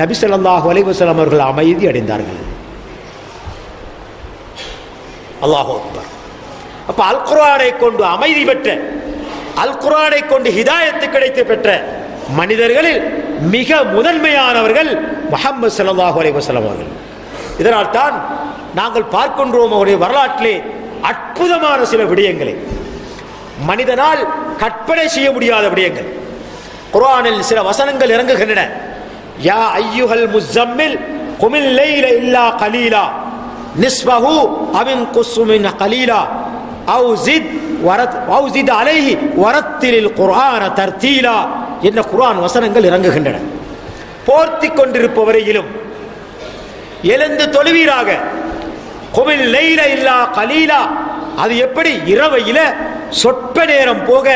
நபி ஸல்லல்லாஹு அவர்கள் அமைதி அடைந்தார்கள். அல்லாஹோ அக்பர். அப்ப அல் குரானை கொண்டு அமைதி பெற்ற அல் குரானை கொண்டு ஹிதாயத்து கிடைத்து பெற்ற மனிதர்களில் மிக முதன்மையானவர்கள் முகமது ஸல்லல்லாஹு அலைஹி அவர்கள். இதனால் தான் நாங்கள் பார்க்கின்றோம் அவருடைய வரலாற்றிலே அற்புதமான சில விடயங்களை. மனிதனால் கற்பனை செய்ய முடியாத விடயங்கள். குர்ஆனில் சில வசனங்கள் இறங்குகின்றன. யா ஐயுகல் முஸ்ஸம்மில் குமில் லைல இல்லா கலீலா. நிஸ்பஹு அவின் குஸ்மின் கலீலா. அவு ஜித் வரத் அவு ஜித் அலைஹி வரத்திலில் குர்ஆன தர்த்தீலா என்ற குர்ஆன் வசனங்கள் இறங்குகின்றன. போர்த்தி கொண்டிருப்பவரையிலும் எழுந்து தொழுவீராக. குமில் லைல இல்லா கலீலா அது எப்படி இரவையில சொற்ப நேரம் போக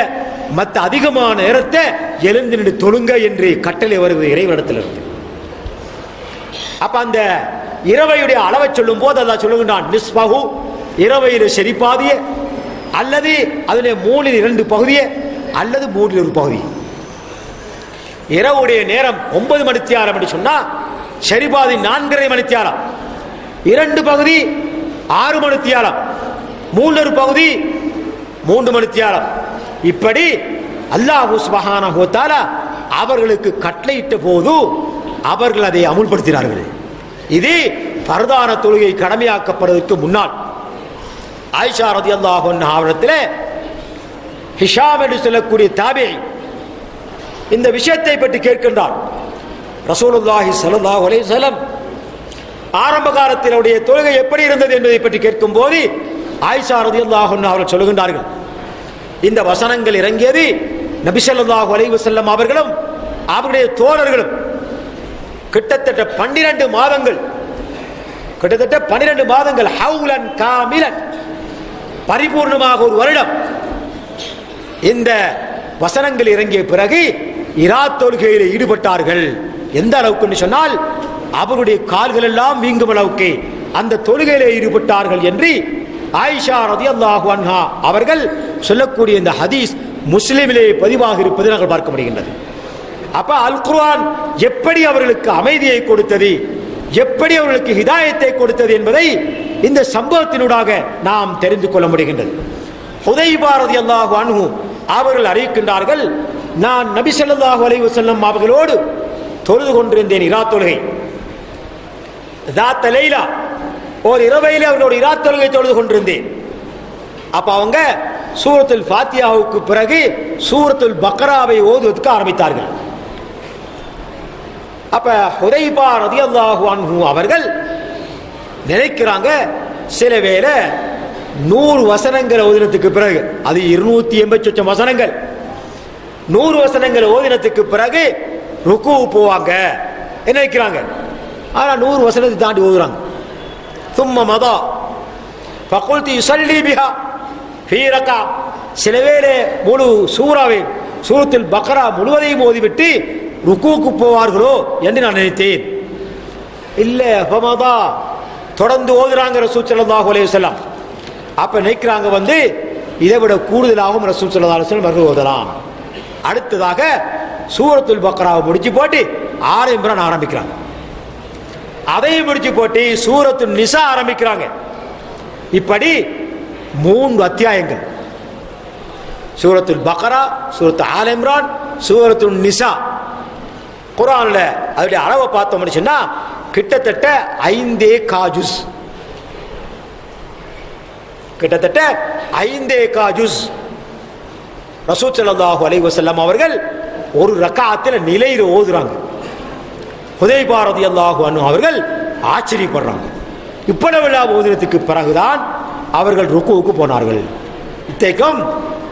மற்ற அதிகமான நேரத்தை எழுந்து நின்று தொழுங்க என்று கட்டளை வருது இறைவனிடத்திலிருந்து. அப்ப அந்த இரவையுடைய அளவை சொல்லும் போது அதான் சொல்லுகின்றான் நிஸ்பகு இரவையில் செறிப்பாதிய அல்லது அதனுடைய மூணில் இரண்டு பகுதியே அல்லது மூணில் ஒரு பகுதி இரவுடைய நேரம் ஒன்பது மணித்தியாரம் என்று சொன்னா சரிபாதி நான்கரை மணித்தியாலம் இரண்டு பகுதி ஆறு மணித்தியாலம் மூன்று பகுதி மூன்று மணித்தியாலம். இப்படி அல்லாஹு சுபஹானா ஹோத்தால அவர்களுக்கு கட்டளையிட்ட போது அவர்கள் அதை அமுல்படுத்தினார்கள். இது பரதான தொழுகை கடமையாக்கப்படுவதற்கு முன்னால். ஆயிஷா ரதியல்லாஹு அன்ஹா ஆவணத்தில் ஹிஷாம் என்று சொல்லக்கூடிய தாபி இந்த விஷயத்தை பற்றி கேட்கின்றார். ரசூலுல்லாஹி ஸல்லல்லாஹு அலைஹி செல்லம் ஆரம்ப காலத்தினுடைய தொழுகை எப்படி இருந்தது என்பதை பற்றி கேட்கும் போது ஆயிஷா ரதியல்லாஹு அவர்கள் சொல்லுகின்றார்கள். இந்த வசனங்கள் இறங்கியது நபிசல்லாஹு அலைவு செல்லம் அவர்களும் அவருடைய தோழர்களும். கிட்டத்தட்ட பன்னிரண்டு மாதங்கள் கிட்டத்தட்ட பன்னிரண்டு மாதங்கள் ஹவுலன் காமிலன் பரிபூர்ணமாக ஒரு வருடம் இந்த வசனங்கள் இறங்கிய பிறகு இரா தொழுகையில் ஈடுபட்டார்கள். எந்த அளவுக்கு சொன்னால் அவருடைய கால்கள் எல்லாம் வீங்கும் அளவுக்கு அந்த தொழுகையில் ஈடுபட்டார்கள் என்று ஆயிஷா ரதி அன்ஹா அவர்கள் சொல்லக்கூடிய இந்த ஹதீஸ் முஸ்லிமிலே பதிவாக இருப்பதை நாங்கள் பார்க்க முடிகின்றது. அப்ப அல் குர்ஆன் எப்படி அவர்களுக்கு அமைதியை கொடுத்தது எப்படி அவர்களுக்கு ஹிதாயத்தை கொடுத்தது என்பதை இந்த சம்பவத்தினூடாக நாம் தெரிந்து கொள்ள முடிகின்றது. ஹுதைபா அல்லாஹு அன்ஹு அவர்கள் அறிவிக்கின்றார்கள் நான் நபி சொல்லாஹு அலைவு வஸல்லம் அவர்களோடு தொழுது கொண்டிருந்தேன் இரா தொழுகை. தாத்த லைலா ஒரு இரவையிலே அவனோட இரா தொழுகை தொழுது கொண்டிருந்தேன். அப்ப அவங்க சூரத்துல் ஃபாத்தியாவுக்கு பிறகு சூரத்துல் பக்ராவை ஓதுவதற்கு ஆரம்பித்தார்கள். அப்ப ஹுதைபா ரதி அல்லாஹு அவர்கள் நினைக்கிறாங்க சில வேளை நூறு வசனங்கள் ஓதினத்துக்கு பிறகு அது இருநூத்தி எண்பத்தி லட்சம் வசனங்கள். நூறு வசனங்கள் ஓதினத்துக்கு பிறகு ருக்கு போவாங்க. நினைக்கிறாங்க? ஆனா நூறு வசனத்தை தாண்டி ஓதுறாங்க. தும்ம مضى. فقلت يصلي بها. في ரகா சில வேளை முழு சூறாவை சூரத்தில் பக்ரா முழுவதையும் ஓதிவிட்டு ருக்குவுக்கு போவார்களோ என்று நான் நினைத்தேன். இல்லை ஃபமதா. தொடர்ந்து ஓதுறாங்க ரசூல் ஸல்லல்லாஹு அலைஹி அப்போ நினைக்கிறாங்க வந்து இதை விட கூடுதலாகவும் ரசூல் ஸல்லல்லாஹு அலைஹி அவர்கள் ஓதலாம். அடுத்ததாக சூரத்துல் பக்ராவை முடிச்சு போட்டு ஆறு இம்ரான் ஆரம்பிக்கிறாங்க. அதையும் பிடிச்சு போட்டு சூரத்து நிசா ஆரம்பிக்கிறாங்க. இப்படி மூன்று அத்தியாயங்கள். சூரத்துல் பக்ரா சூரத்து ஆல் இம்ரான் சூரத்துல் நிசா. குரான்ல அதோடைய அளவை பார்த்தோம்னு சொன்னா கிட்டத்தட்ட ஐந்தே காஜுஸ். கிட்டத்தட்ட ஐந்தே காஜுஸ். ரசூத் சல்லாஹூ அலைஹி வஸல்லம் அவர்கள் ஒரு ரக்காத்தில் நிலையில் ஓதுறாங்க. புதை பாரதி அல்லாஹு அனு அவர்கள் ஆச்சரியப்படுறாங்க. இவ்வளவு ஓதினத்துக்கு பிறகுதான் அவர்கள் ருக்குவுக்கு போனார்கள். இத்தைக்கும்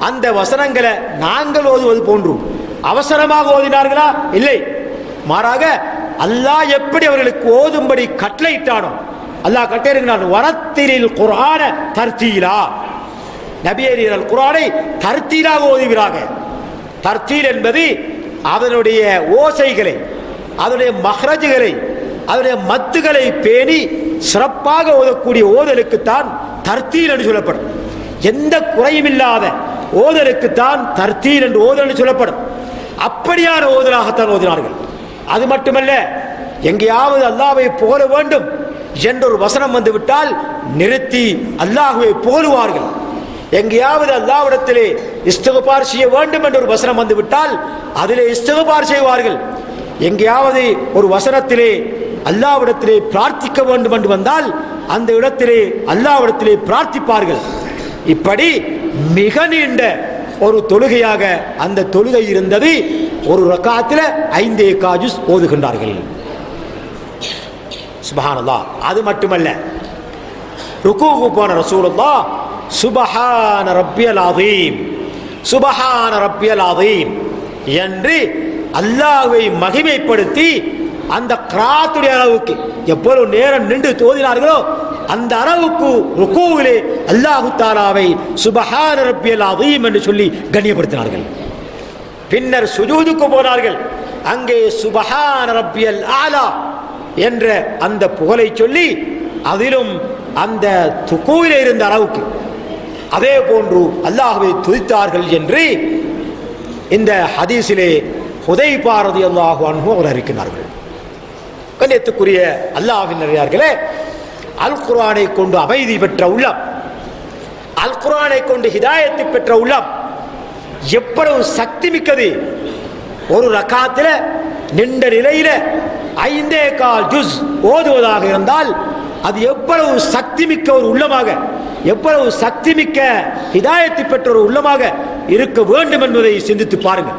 அந்த வசனங்களை நாங்கள் ஓதுவது போன்றும் அவசரமாக ஓதினார்களா? இல்லை. மாறாக அல்லாஹ் எப்படி அவர்களுக்கு ஓதும்படி கட்டளையிட்டானோ அல்லாஹ் கட்டளையிட்டான் வரத்திரில் குரான தர்த்தீலா. நபியரியல் குரானை தர்த்தீலாக ஓதுகிறாங்க தர்த்தீல் என்பது அதனுடைய ஓசைகளை அதனுடைய மஹ்ரஜுகளை அதனுடைய மத்துகளை பேணி சிறப்பாக ஓதக்கூடிய ஓதலுக்குத்தான் தர்த்தீல் என்று சொல்லப்படும். எந்த குறையும் இல்லாத ஓதலுக்குத்தான் தர்த்தீல் என்று ஓதல் என்று சொல்லப்படும். அப்படியான ஓதலாகத்தான் ஓதினார்கள். அது மட்டுமல்ல எங்கேயாவது அல்லாவை புகழ வேண்டும் என்ற ஒரு வசனம் வந்துவிட்டால் நிறுத்தி அல்லாஹுவை புகழுவார்கள். எங்கேயாவது அல்லாவிடத்திலே இஸ்தகுபார் செய்ய வேண்டும் என்ற ஒரு வசனம் வந்துவிட்டால் அதிலே இஸ்தகுபார் செய்வார்கள். எங்கேயாவது ஒரு வசனத்திலே அல்லாவிடத்திலே பிரார்த்திக்க வேண்டும் என்று வந்தால் அந்த இடத்திலே அல்லாவிடத்திலே பிரார்த்திப்பார்கள். இப்படி மிக நீண்ட ஒரு தொழுகையாக அந்த தொழுகை இருந்தது. ஒரு ரக்காத்தில் ஐந்தே காஜுஸ் ஓதுகின்றார்கள். சுபஹானல்லா அது மட்டுமல்ல. ருக்கூக்கு போன ரசூலுல்லா சுபஹான ரப்பியல் அதீம் சுபஹான ரப்பியல் அதீம் என்று அல்லாஹை மகிமைப்படுத்தி அந்த கிராத்துடைய அளவுக்கு எவ்வளவு நேரம் நின்று தோதினார்களோ அந்த அளவுக்கு ருக்குவிலே அல்லாஹு தாலாவை சுபஹான ரப்பியல் அதீம் என்று சொல்லி கண்ணியப்படுத்தினார்கள். பின்னர் சுஜூதுக்கு போனார்கள். அங்கே சுபஹான ரப்பியல் ஆலா என்ற அந்த புகழை சொல்லி அதிலும் அந்த துக்குவிலே இருந்த அளவுக்கு அதே போன்று அல்லாஹுவை துதித்தார்கள் என்று இந்த ஹதீஸிலே உதய் பாரதி அல்லாஹு அன்பு அவர் அறிக்கிறார்கள் கண்ணியத்துக்குரிய அல்லாஹின் நிறையார்களே அல் குரானை கொண்டு அமைதி பெற்ற உள்ளம் அல் குரானை கொண்டு ஹிதாயத்தை பெற்ற உள்ளம் எவ்வளவு சக்தி மிக்கது ஒரு ரக்காத்தில் நின்ற நிலையில ஐந்தே கால் ஜூஸ் ஓதுவதாக இருந்தால் அது எவ்வளவு சக்தி மிக்க ஒரு உள்ளமாக எவ்வளவு சக்தி மிக்க ஹிதாயத்தை பெற்ற ஒரு உள்ளமாக இருக்க வேண்டும் என்பதை சிந்தித்து பாருங்கள்.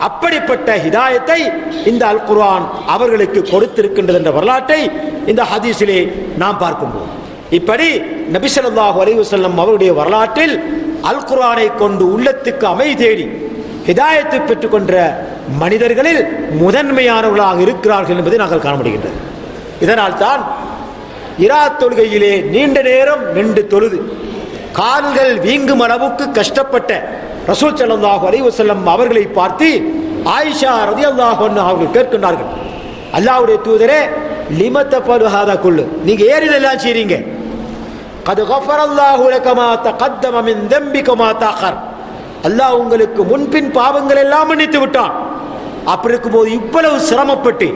அப்படிப்பட்ட ஹிதாயத்தை இந்த அல் குர்ஆன் அவர்களுக்கு கொடுத்திருக்கின்றது என்ற வரலாற்றை இந்த ஹதீஸிலே நாம் பார்க்கின்றோம். இப்படி நபிசல்லாஹு ஸல்லல்லாஹு அவருடைய வரலாற்றில் அல் குரானை கொண்டு உள்ளத்துக்கு அமைதி தேடி ஹிதாயத்தை பெற்றுக்கொண்ட மனிதர்களில் முதன்மையானவர்களாக இருக்கிறார்கள் என்பதை நாங்கள் காண முடிகின்றது இதனால் தான் இரா தொழுகையிலே நீண்ட நேரம் நின்று தொழுது கால்கள் வீங்கும் அளவுக்கு கஷ்டப்பட்ட ரசூல் ஸல்லல்லாஹு அலைஹி அவர்களை பார்த்து ஆயிஷா ரதி அன்ஹா அவர்கள் கேட்கின்றார்கள். அல்லாஹுடைய தூதரே லிமத்த பலுஹாதா குள்ளு நீங்க ஏன் எல்லாம் செய்றீங்க. கது கஃபரல்லாஹு லகமா தகத்தம மின் தம்பிக மா அல்லாஹ் உங்களுக்கு முன்பின் பாவங்கள் எல்லாம் மன்னித்து விட்டான். அப்படி இருக்கும்போது இவ்வளவு சிரமப்பட்டு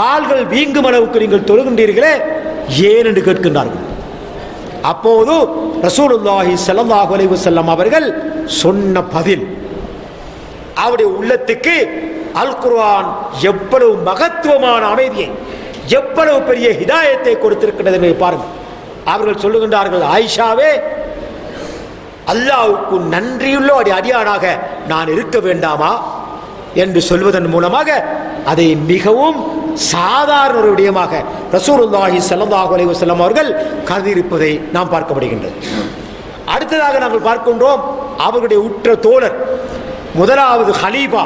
கால்கள் வீங்கும் அளவுக்கு நீங்கள் தொழுகின்றீர்களே ஏன் என்று கேட்கின்றார்கள். அப்போது ரசூலுல்லாஹி ஸல்லல்லாஹு அலைவு செல்லம் அவர்கள் சொன்ன பதில். அவருடைய உள்ளத்துக்கு அல் குர்வான் எவ்வளவு மகத்துவமான அமைதியை எவ்வளவு பெரிய ஹிதாயத்தை கொடுத்திருக்கிறது என்பதை பாருங்கள். அவர்கள் சொல்லுகின்றார்கள் ஆயிஷாவே அல்லாவுக்கு நன்றியுள்ள அடி அடியானாக நான் இருக்க வேண்டாமா? என்று சொல்வதன் மூலமாக அதை மிகவும் சாதாரண ஒரு விடயமாக ரசூருல்லாஹி ஸல்லல்லாஹு அலைஹி அவர்கள் கருதியிருப்பதை நாம் பார்க்கப்படுகின்றது. அடுத்ததாக நாங்கள் பார்க்கின்றோம் அவர்களுடைய உற்ற தோழர் முதலாவது ஹலீபா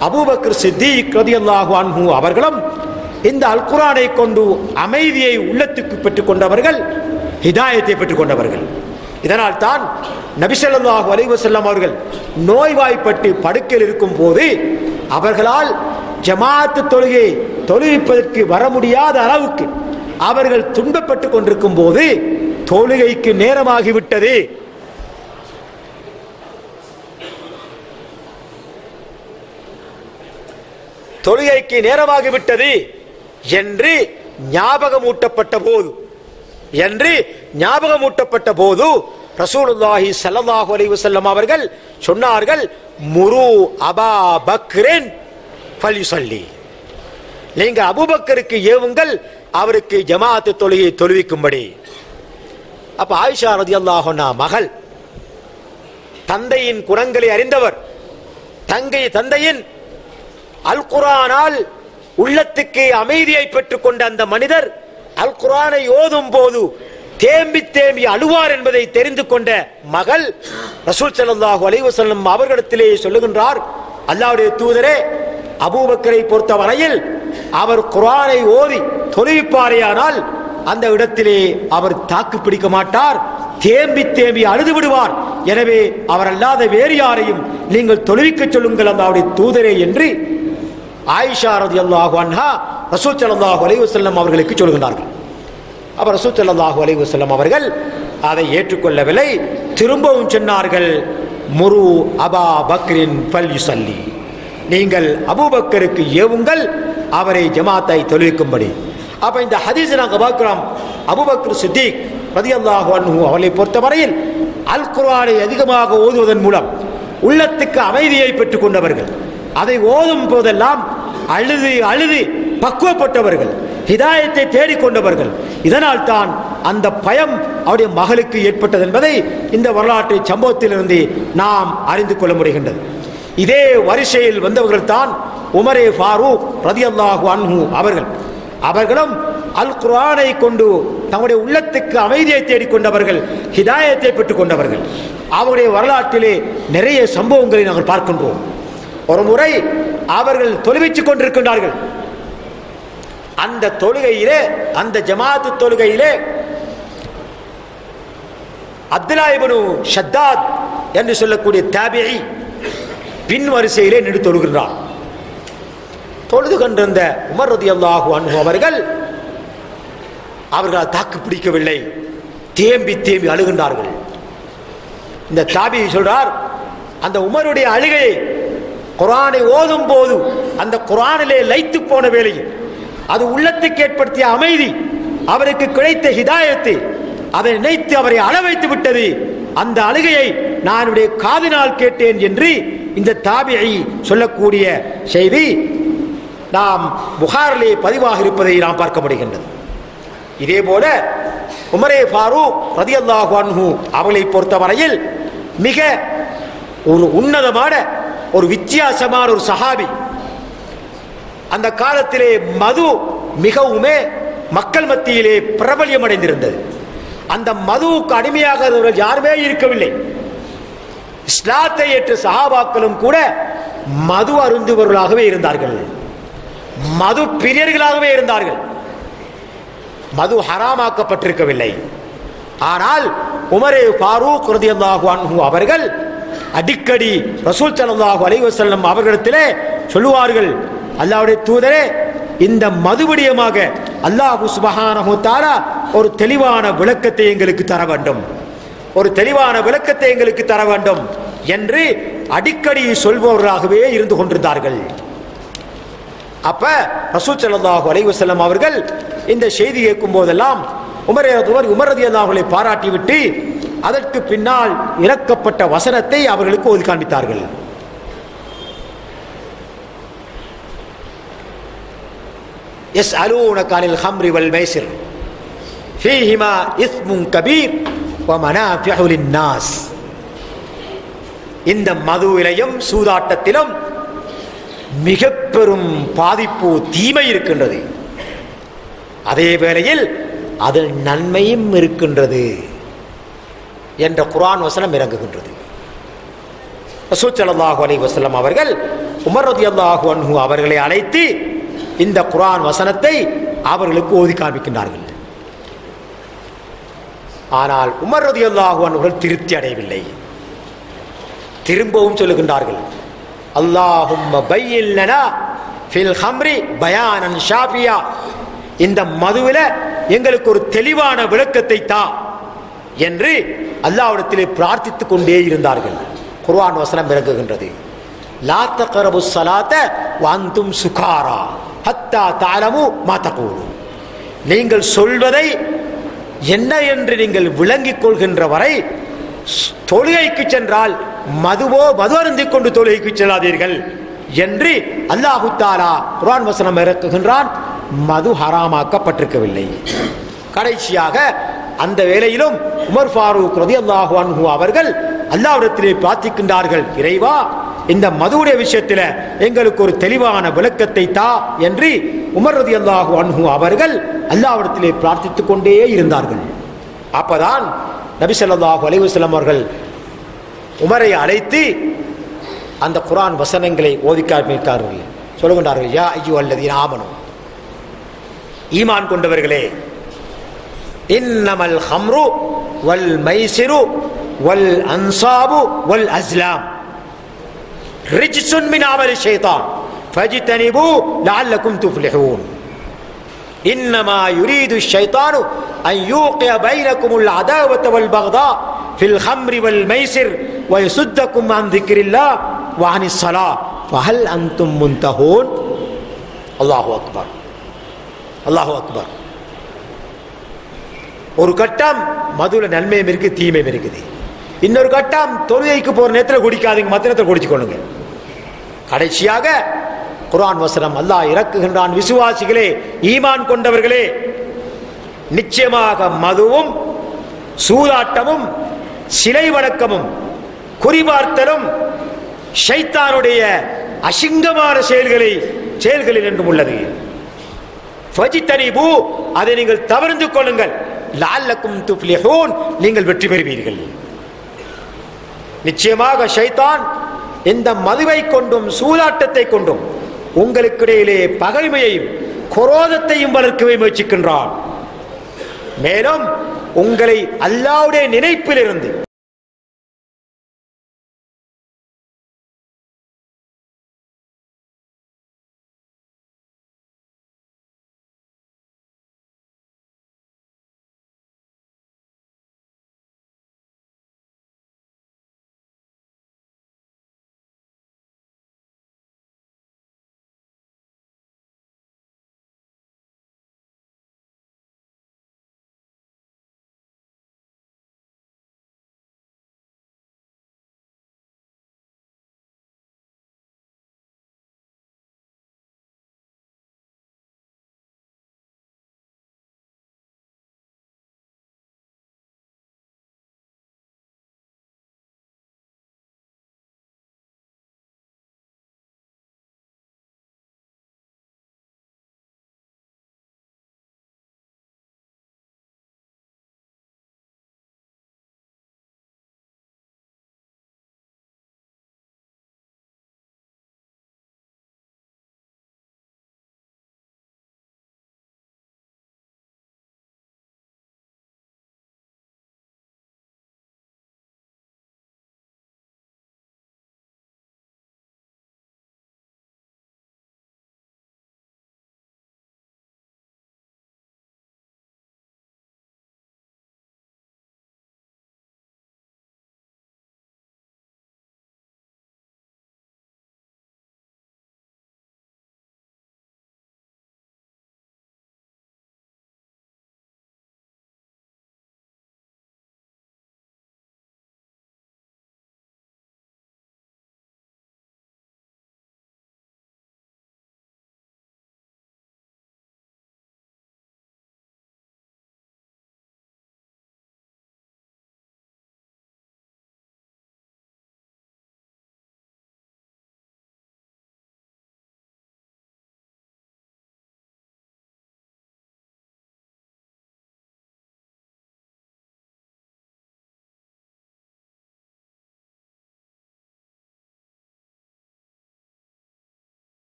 அபூபக்கர் சித்திக் ரலியல்லாஹு அன்ஹு அவர்களும் இந்த அல்குரானை கொண்டு அமைதியை உள்ளத்துக்கு பெற்றுக்கொண்டவர்கள் ஹிதாயத்தை பெற்றுக்கொண்டவர்கள் இதனால் தான் நபிசல்லாஹு அலைவசல்லம் அவர்கள் நோய்வாய்ப்பட்டு படுக்கையில் இருக்கும் போது அவர்களால் ஜமாத்து தொழுகை தொழுவிப்பதற்கு வர முடியாத அளவுக்கு அவர்கள் துன்பப்பட்டு கொண்டிருக்கும் போது தொழுகைக்கு நேரமாகிவிட்டது. தொழுகைக்கு நேரமாகிவிட்டது என்று ஞாபகமூட்டப்பட்ட போது என்று ஞாபகமூட்டப்பட்ட போது ரசூலுல்லாஹி ஸல்லல்லாஹு அலைஹி வஸல்லம் அவர்கள் சொன்னார்கள் முரு அபா பக்ரன் ஃபல்யுஸல்லி. நீங்க அபூபக்கருக்கு ஏவுங்கள் அவருக்கு ஜமாத்து தொழுகை தொழுவிக்கும்படி. அப்ப ஆயிஷா ரதியல்லாஹு அன்ஹா மகள் தந்தையின் குணங்களை அறிந்தவர் தங்கை தந்தையின் அல் குரானால் உள்ளத்துக்கு அமைதியை பெற்றுக்கொண்ட அந்த மனிதர் அல் குரானை ஓதும் போது தேம்பி தேம்பி அழுவார் என்பதை தெரிந்து கொண்ட மகள் ரசூல் ஸல்லல்லாஹு அலைவசல்லம் வஸல்லம் அவர்களிடத்திலே சொல்லுகின்றார் அல்லாவுடைய தூதரே அபூபக்கரை பொறுத்த வரையில் அவர் குரானை ஓதி தொழுவிப்பாரேயானால் அந்த இடத்திலே அவர் தாக்கு பிடிக்க மாட்டார் தேம்பி தேம்பி அழுது விடுவார். எனவே அவர் அல்லாத வேறு யாரையும் நீங்கள் தொழுவிக்க சொல்லுங்கள் அந்த அவருடைய தூதரே என்று ஆயிஷா ரதியல்லாஹு அன்ஹா ரசூல் சல்லாஹு அலைஹி வஸல்லம் அவர்களுக்கு சொல்கின்றார்கள் அப்ப ரசூல் சல்லாஹு அலைஹி அவர்கள் அதை ஏற்றுக்கொள்ளவில்லை திரும்பவும் சொன்னார்கள் முரு அபா பக்ரின் பல் யுசல்லி நீங்கள் அபூபக்கருக்கு ஏவுங்கள் அவரை ஜமாத்தை தொழுவிக்கும்படி. அப்ப இந்த ஹதீஸ் நாங்கள் பார்க்கிறோம். அபூபக்கர் சித்திக் ரதியல்லாஹு அன்ஹு பொறுத்தவரையில் அல் குர்ஆனை அதிகமாக ஓதுவதன் மூலம் உள்ளத்துக்கு அமைதியை பெற்றுக் கொண்டவர்கள். அதை ஓதும் போதெல்லாம் அழுது அழுது பக்குவப்பட்டவர்கள் ஹிதாயத்தை தேடிக்கொண்டவர்கள் இதனால் தான் அந்த பயம் அவருடைய மகளுக்கு ஏற்பட்டது என்பதை இந்த வரலாற்று சம்பவத்திலிருந்து நாம் அறிந்து கொள்ள முடிகின்றது. இதே வரிசையில் வந்தவர்கள் தான் உமரே ஃபாரூக் ரதியல்லாஹு அன்ஹு அவர்கள். அவர்களும் அல் குரானை கொண்டு தங்களுடைய உள்ளத்துக்கு அமைதியை தேடிக்கொண்டவர்கள் ஹிதாயத்தை பெற்றுக் கொண்டவர்கள் அவருடைய வரலாற்றிலே நிறைய சம்பவங்களை நாங்கள் பார்க்கின்றோம். ஒரு முறை அவர்கள் தொழுவிச்சுக் கொண்டிருக்கின்றார்கள். அந்த தொழுகையிலே அந்த ஜமாத்து தொழுகையிலே அப்துல்லாஹிபனு ஷத்தாத் என்று சொல்லக்கூடிய தாபியை பின் வரிசையிலே நின்று தொழுகிறார். தொழுது கொண்டிருந்த உமர் ரதியல்லாஹு அன்ஹு அவர்கள் அவர்களால் தாக்கு பிடிக்கவில்லை. தேம்பி தேம்பி அழுகின்றார்கள். இந்த தாபி சொல்றார் அந்த உமருடைய அழுகையை குரானை ஓதும் போது அந்த குரானிலே லைத்து போன வேளையில் அது உள்ளத்துக்கு ஏற்படுத்திய அமைதி அவருக்கு கிடைத்த ஹிதாயத்தை அதை நினைத்து அவரை அளவைத்து விட்டது. அந்த அழுகையை நான் காதினால் கேட்டேன் என்று இந்த தாபியை சொல்லக்கூடிய செய்தி நாம் புகாரிலே பதிவாக இருப்பதை நாம் பார்க்க முடிகின்றது. இதே போல உமரே ஃபாரூக் ரதியல்லாஹு அன்ஹு அவளை பொறுத்தவரையில் மிக ஒரு உன்னதமான ஒரு வித்தியாசமான ஒரு சஹாபி. அந்த காலத்திலே மது மிகவுமே மக்கள் மத்தியிலே பிரபல்யம் அடைந்திருந்தது. அந்த மதுவுக்கு அடிமையாக யாருமே இருக்கவில்லை. இஸ்லாத்தை ஏற்ற சஹாபாக்களும் கூட மது அருந்துபவர்களாகவே இருந்தார்கள். மது பிரியர்களாகவே இருந்தார்கள். மது ஹராமாக்கப்பட்டிருக்கவில்லை. ஆனால் உமரே ஃபாரூக் ரதியல்லாஹு அவர்கள் அடிக்கடி ரசூல் ஸல்லல்லாஹு அலைவசல்லம் அவர்களிடத்திலே சொல்லுவார்கள் அல்லாவுடைய தூதரே இந்த மதுபடியமாக அல்லாஹு சுபஹானஹு தாரா ஒரு தெளிவான விளக்கத்தை எங்களுக்கு தர வேண்டும். ஒரு தெளிவான விளக்கத்தை எங்களுக்கு தர வேண்டும் என்று அடிக்கடி சொல்பவர்களாகவே இருந்து கொண்டிருந்தார்கள். அப்ப ரசூல் ஸல்லல்லாஹு அலைவசல்லம் அவர்கள் இந்த செய்தி கேட்கும் போதெல்லாம் உமர் உமரதி உமர் பாராட்டிவிட்டு அதற்கு பின்னால் இறக்கப்பட்ட வசனத்தை அவர்களுக்கு ஒதுக்கி காண்பித்தார்கள். எஸ் அலூனக அனில் ஹம்ரி வல் மைசிர் ஃபீஹிமா இஸ்மும் கபீர் இந்த மதுவிலையும் சூதாட்டத்திலும் மிக பெரும் பாதிப்பு தீமை இருக்கின்றது. அதே வேளையில் அதில் நன்மையும் இருக்கின்றது என்ற குரான் வசனம் இறங்குகின்றது. ரசூல் ஸல்லல்லாஹு அவர்கள் உமர் ரலியல்லாஹு அவர்களை அழைத்து இந்த குரான் வசனத்தை அவர்களுக்கு ஓதி காண்பிக்கின்றார்கள். ஆனால் உமர் ரதி அன்ஹு அவர்கள் திருப்தி அடையவில்லை. திரும்பவும் சொல்லுகின்றார்கள் அல்லாஹும் ஃபில் ஹம்ரி பயானன் ஷாஃபியா. இந்த மதுவில் எங்களுக்கு ஒரு தெளிவான விளக்கத்தை தா என்று அல்லாவிடத்திலே பிரார்த்தித்துக் கொண்டே இருந்தார்கள். குர்ஆன் வசனம் இறங்குகின்றது லாத்த தக்ரபு சலாத்த வாந்தும் சுகாரா ஹத்தா தஅலமு மா நீங்கள் சொல்வதை என்ன என்று நீங்கள் விளங்கிக் கொள்கின்ற வரை தொழுகைக்கு சென்றால் மதுவோ மது அருந்திக் கொண்டு தொழுகைக்கு செல்லாதீர்கள் என்று அல்லாஹு தாலா குரான் வசனம் இறக்குகின்றான். மது ஹராமாக்கப்பட்டிருக்கவில்லை. கடைசியாக அந்த வேளையிலும் உமர் ஃபாரூக் ரலியல்லாஹு அன்ஹு அவர்கள் அல்லாவிடத்திலே பிரார்த்திக்கின்றார்கள் இறைவா இந்த மதுவுடைய விஷயத்தில் எங்களுக்கு ஒரு தெளிவான விளக்கத்தை தா என்று உமர் ரலியல்லாஹு அன்ஹு அவர்கள் அல்லாவிடத்திலே பிரார்த்தித்து கொண்டே இருந்தார்கள். அப்பதான் நபிசல்லாஹு அலைவசலம் அவர்கள் உமரை அழைத்து அந்த குரான் வசனங்களை ஓதி சொல்லுகின்றார்கள் யா ஐயோ அல்லது ஆமனும் ஈமான் கொண்டவர்களே இன்னமல் ஹம்ரு வல் மைசிரு வல் அன்சாபு வல் அஸ்லாம். ரிஜ்சுன் மின் அமலி ஷைத்தான் ஃபஜ்தனிபு லஅல்லக்கும் துஃப்லிஹூன் إنما يريد الشيطان أن يوقع بينكم العداوة والبغضاء في الخمر والميسر ويصدكم عن ذكر الله وعن الصلاة فهل أنتم منتهون الله أكبر الله أكبر ஒரு கட்டம் மதுல நன்மையும் இருக்கு தீமையும் இருக்குது இன்னொரு கட்டம் தொழுகைக்கு போற நேரத்தில் குடிக்காதீங்க மற்ற நேரத்தில் குடிச்சுக்கொள்ளுங்க கடைசியாக குரான் வசனம் அல்லாஹ் இறக்குகின்றான். விசுவாசிகளே ஈமான் கொண்டவர்களே நிச்சயமாக மதுவும் சூதாட்டமும் சிலை வணக்கமும் குறிபார்த்தலும் ஷைத்தானுடைய அசிங்கமான செயல்களை செயல்களில் என்றும் உள்ளது. அதை நீங்கள் தவிர்த்து கொள்ளுங்கள். லால்லக்கும் துப்ளிஹூன் நீங்கள் வெற்றி பெறுவீர்கள். நிச்சயமாக ஷைத்தான் இந்த மதுவை கொண்டும் சூதாட்டத்தை கொண்டும் உங்களுக்கிடையிலே பகைமையையும் குரோதத்தையும் வளர்க்கவே முயற்சிக்கின்றான். மேலும் உங்களை அல்லாவுடைய நினைப்பிலிருந்து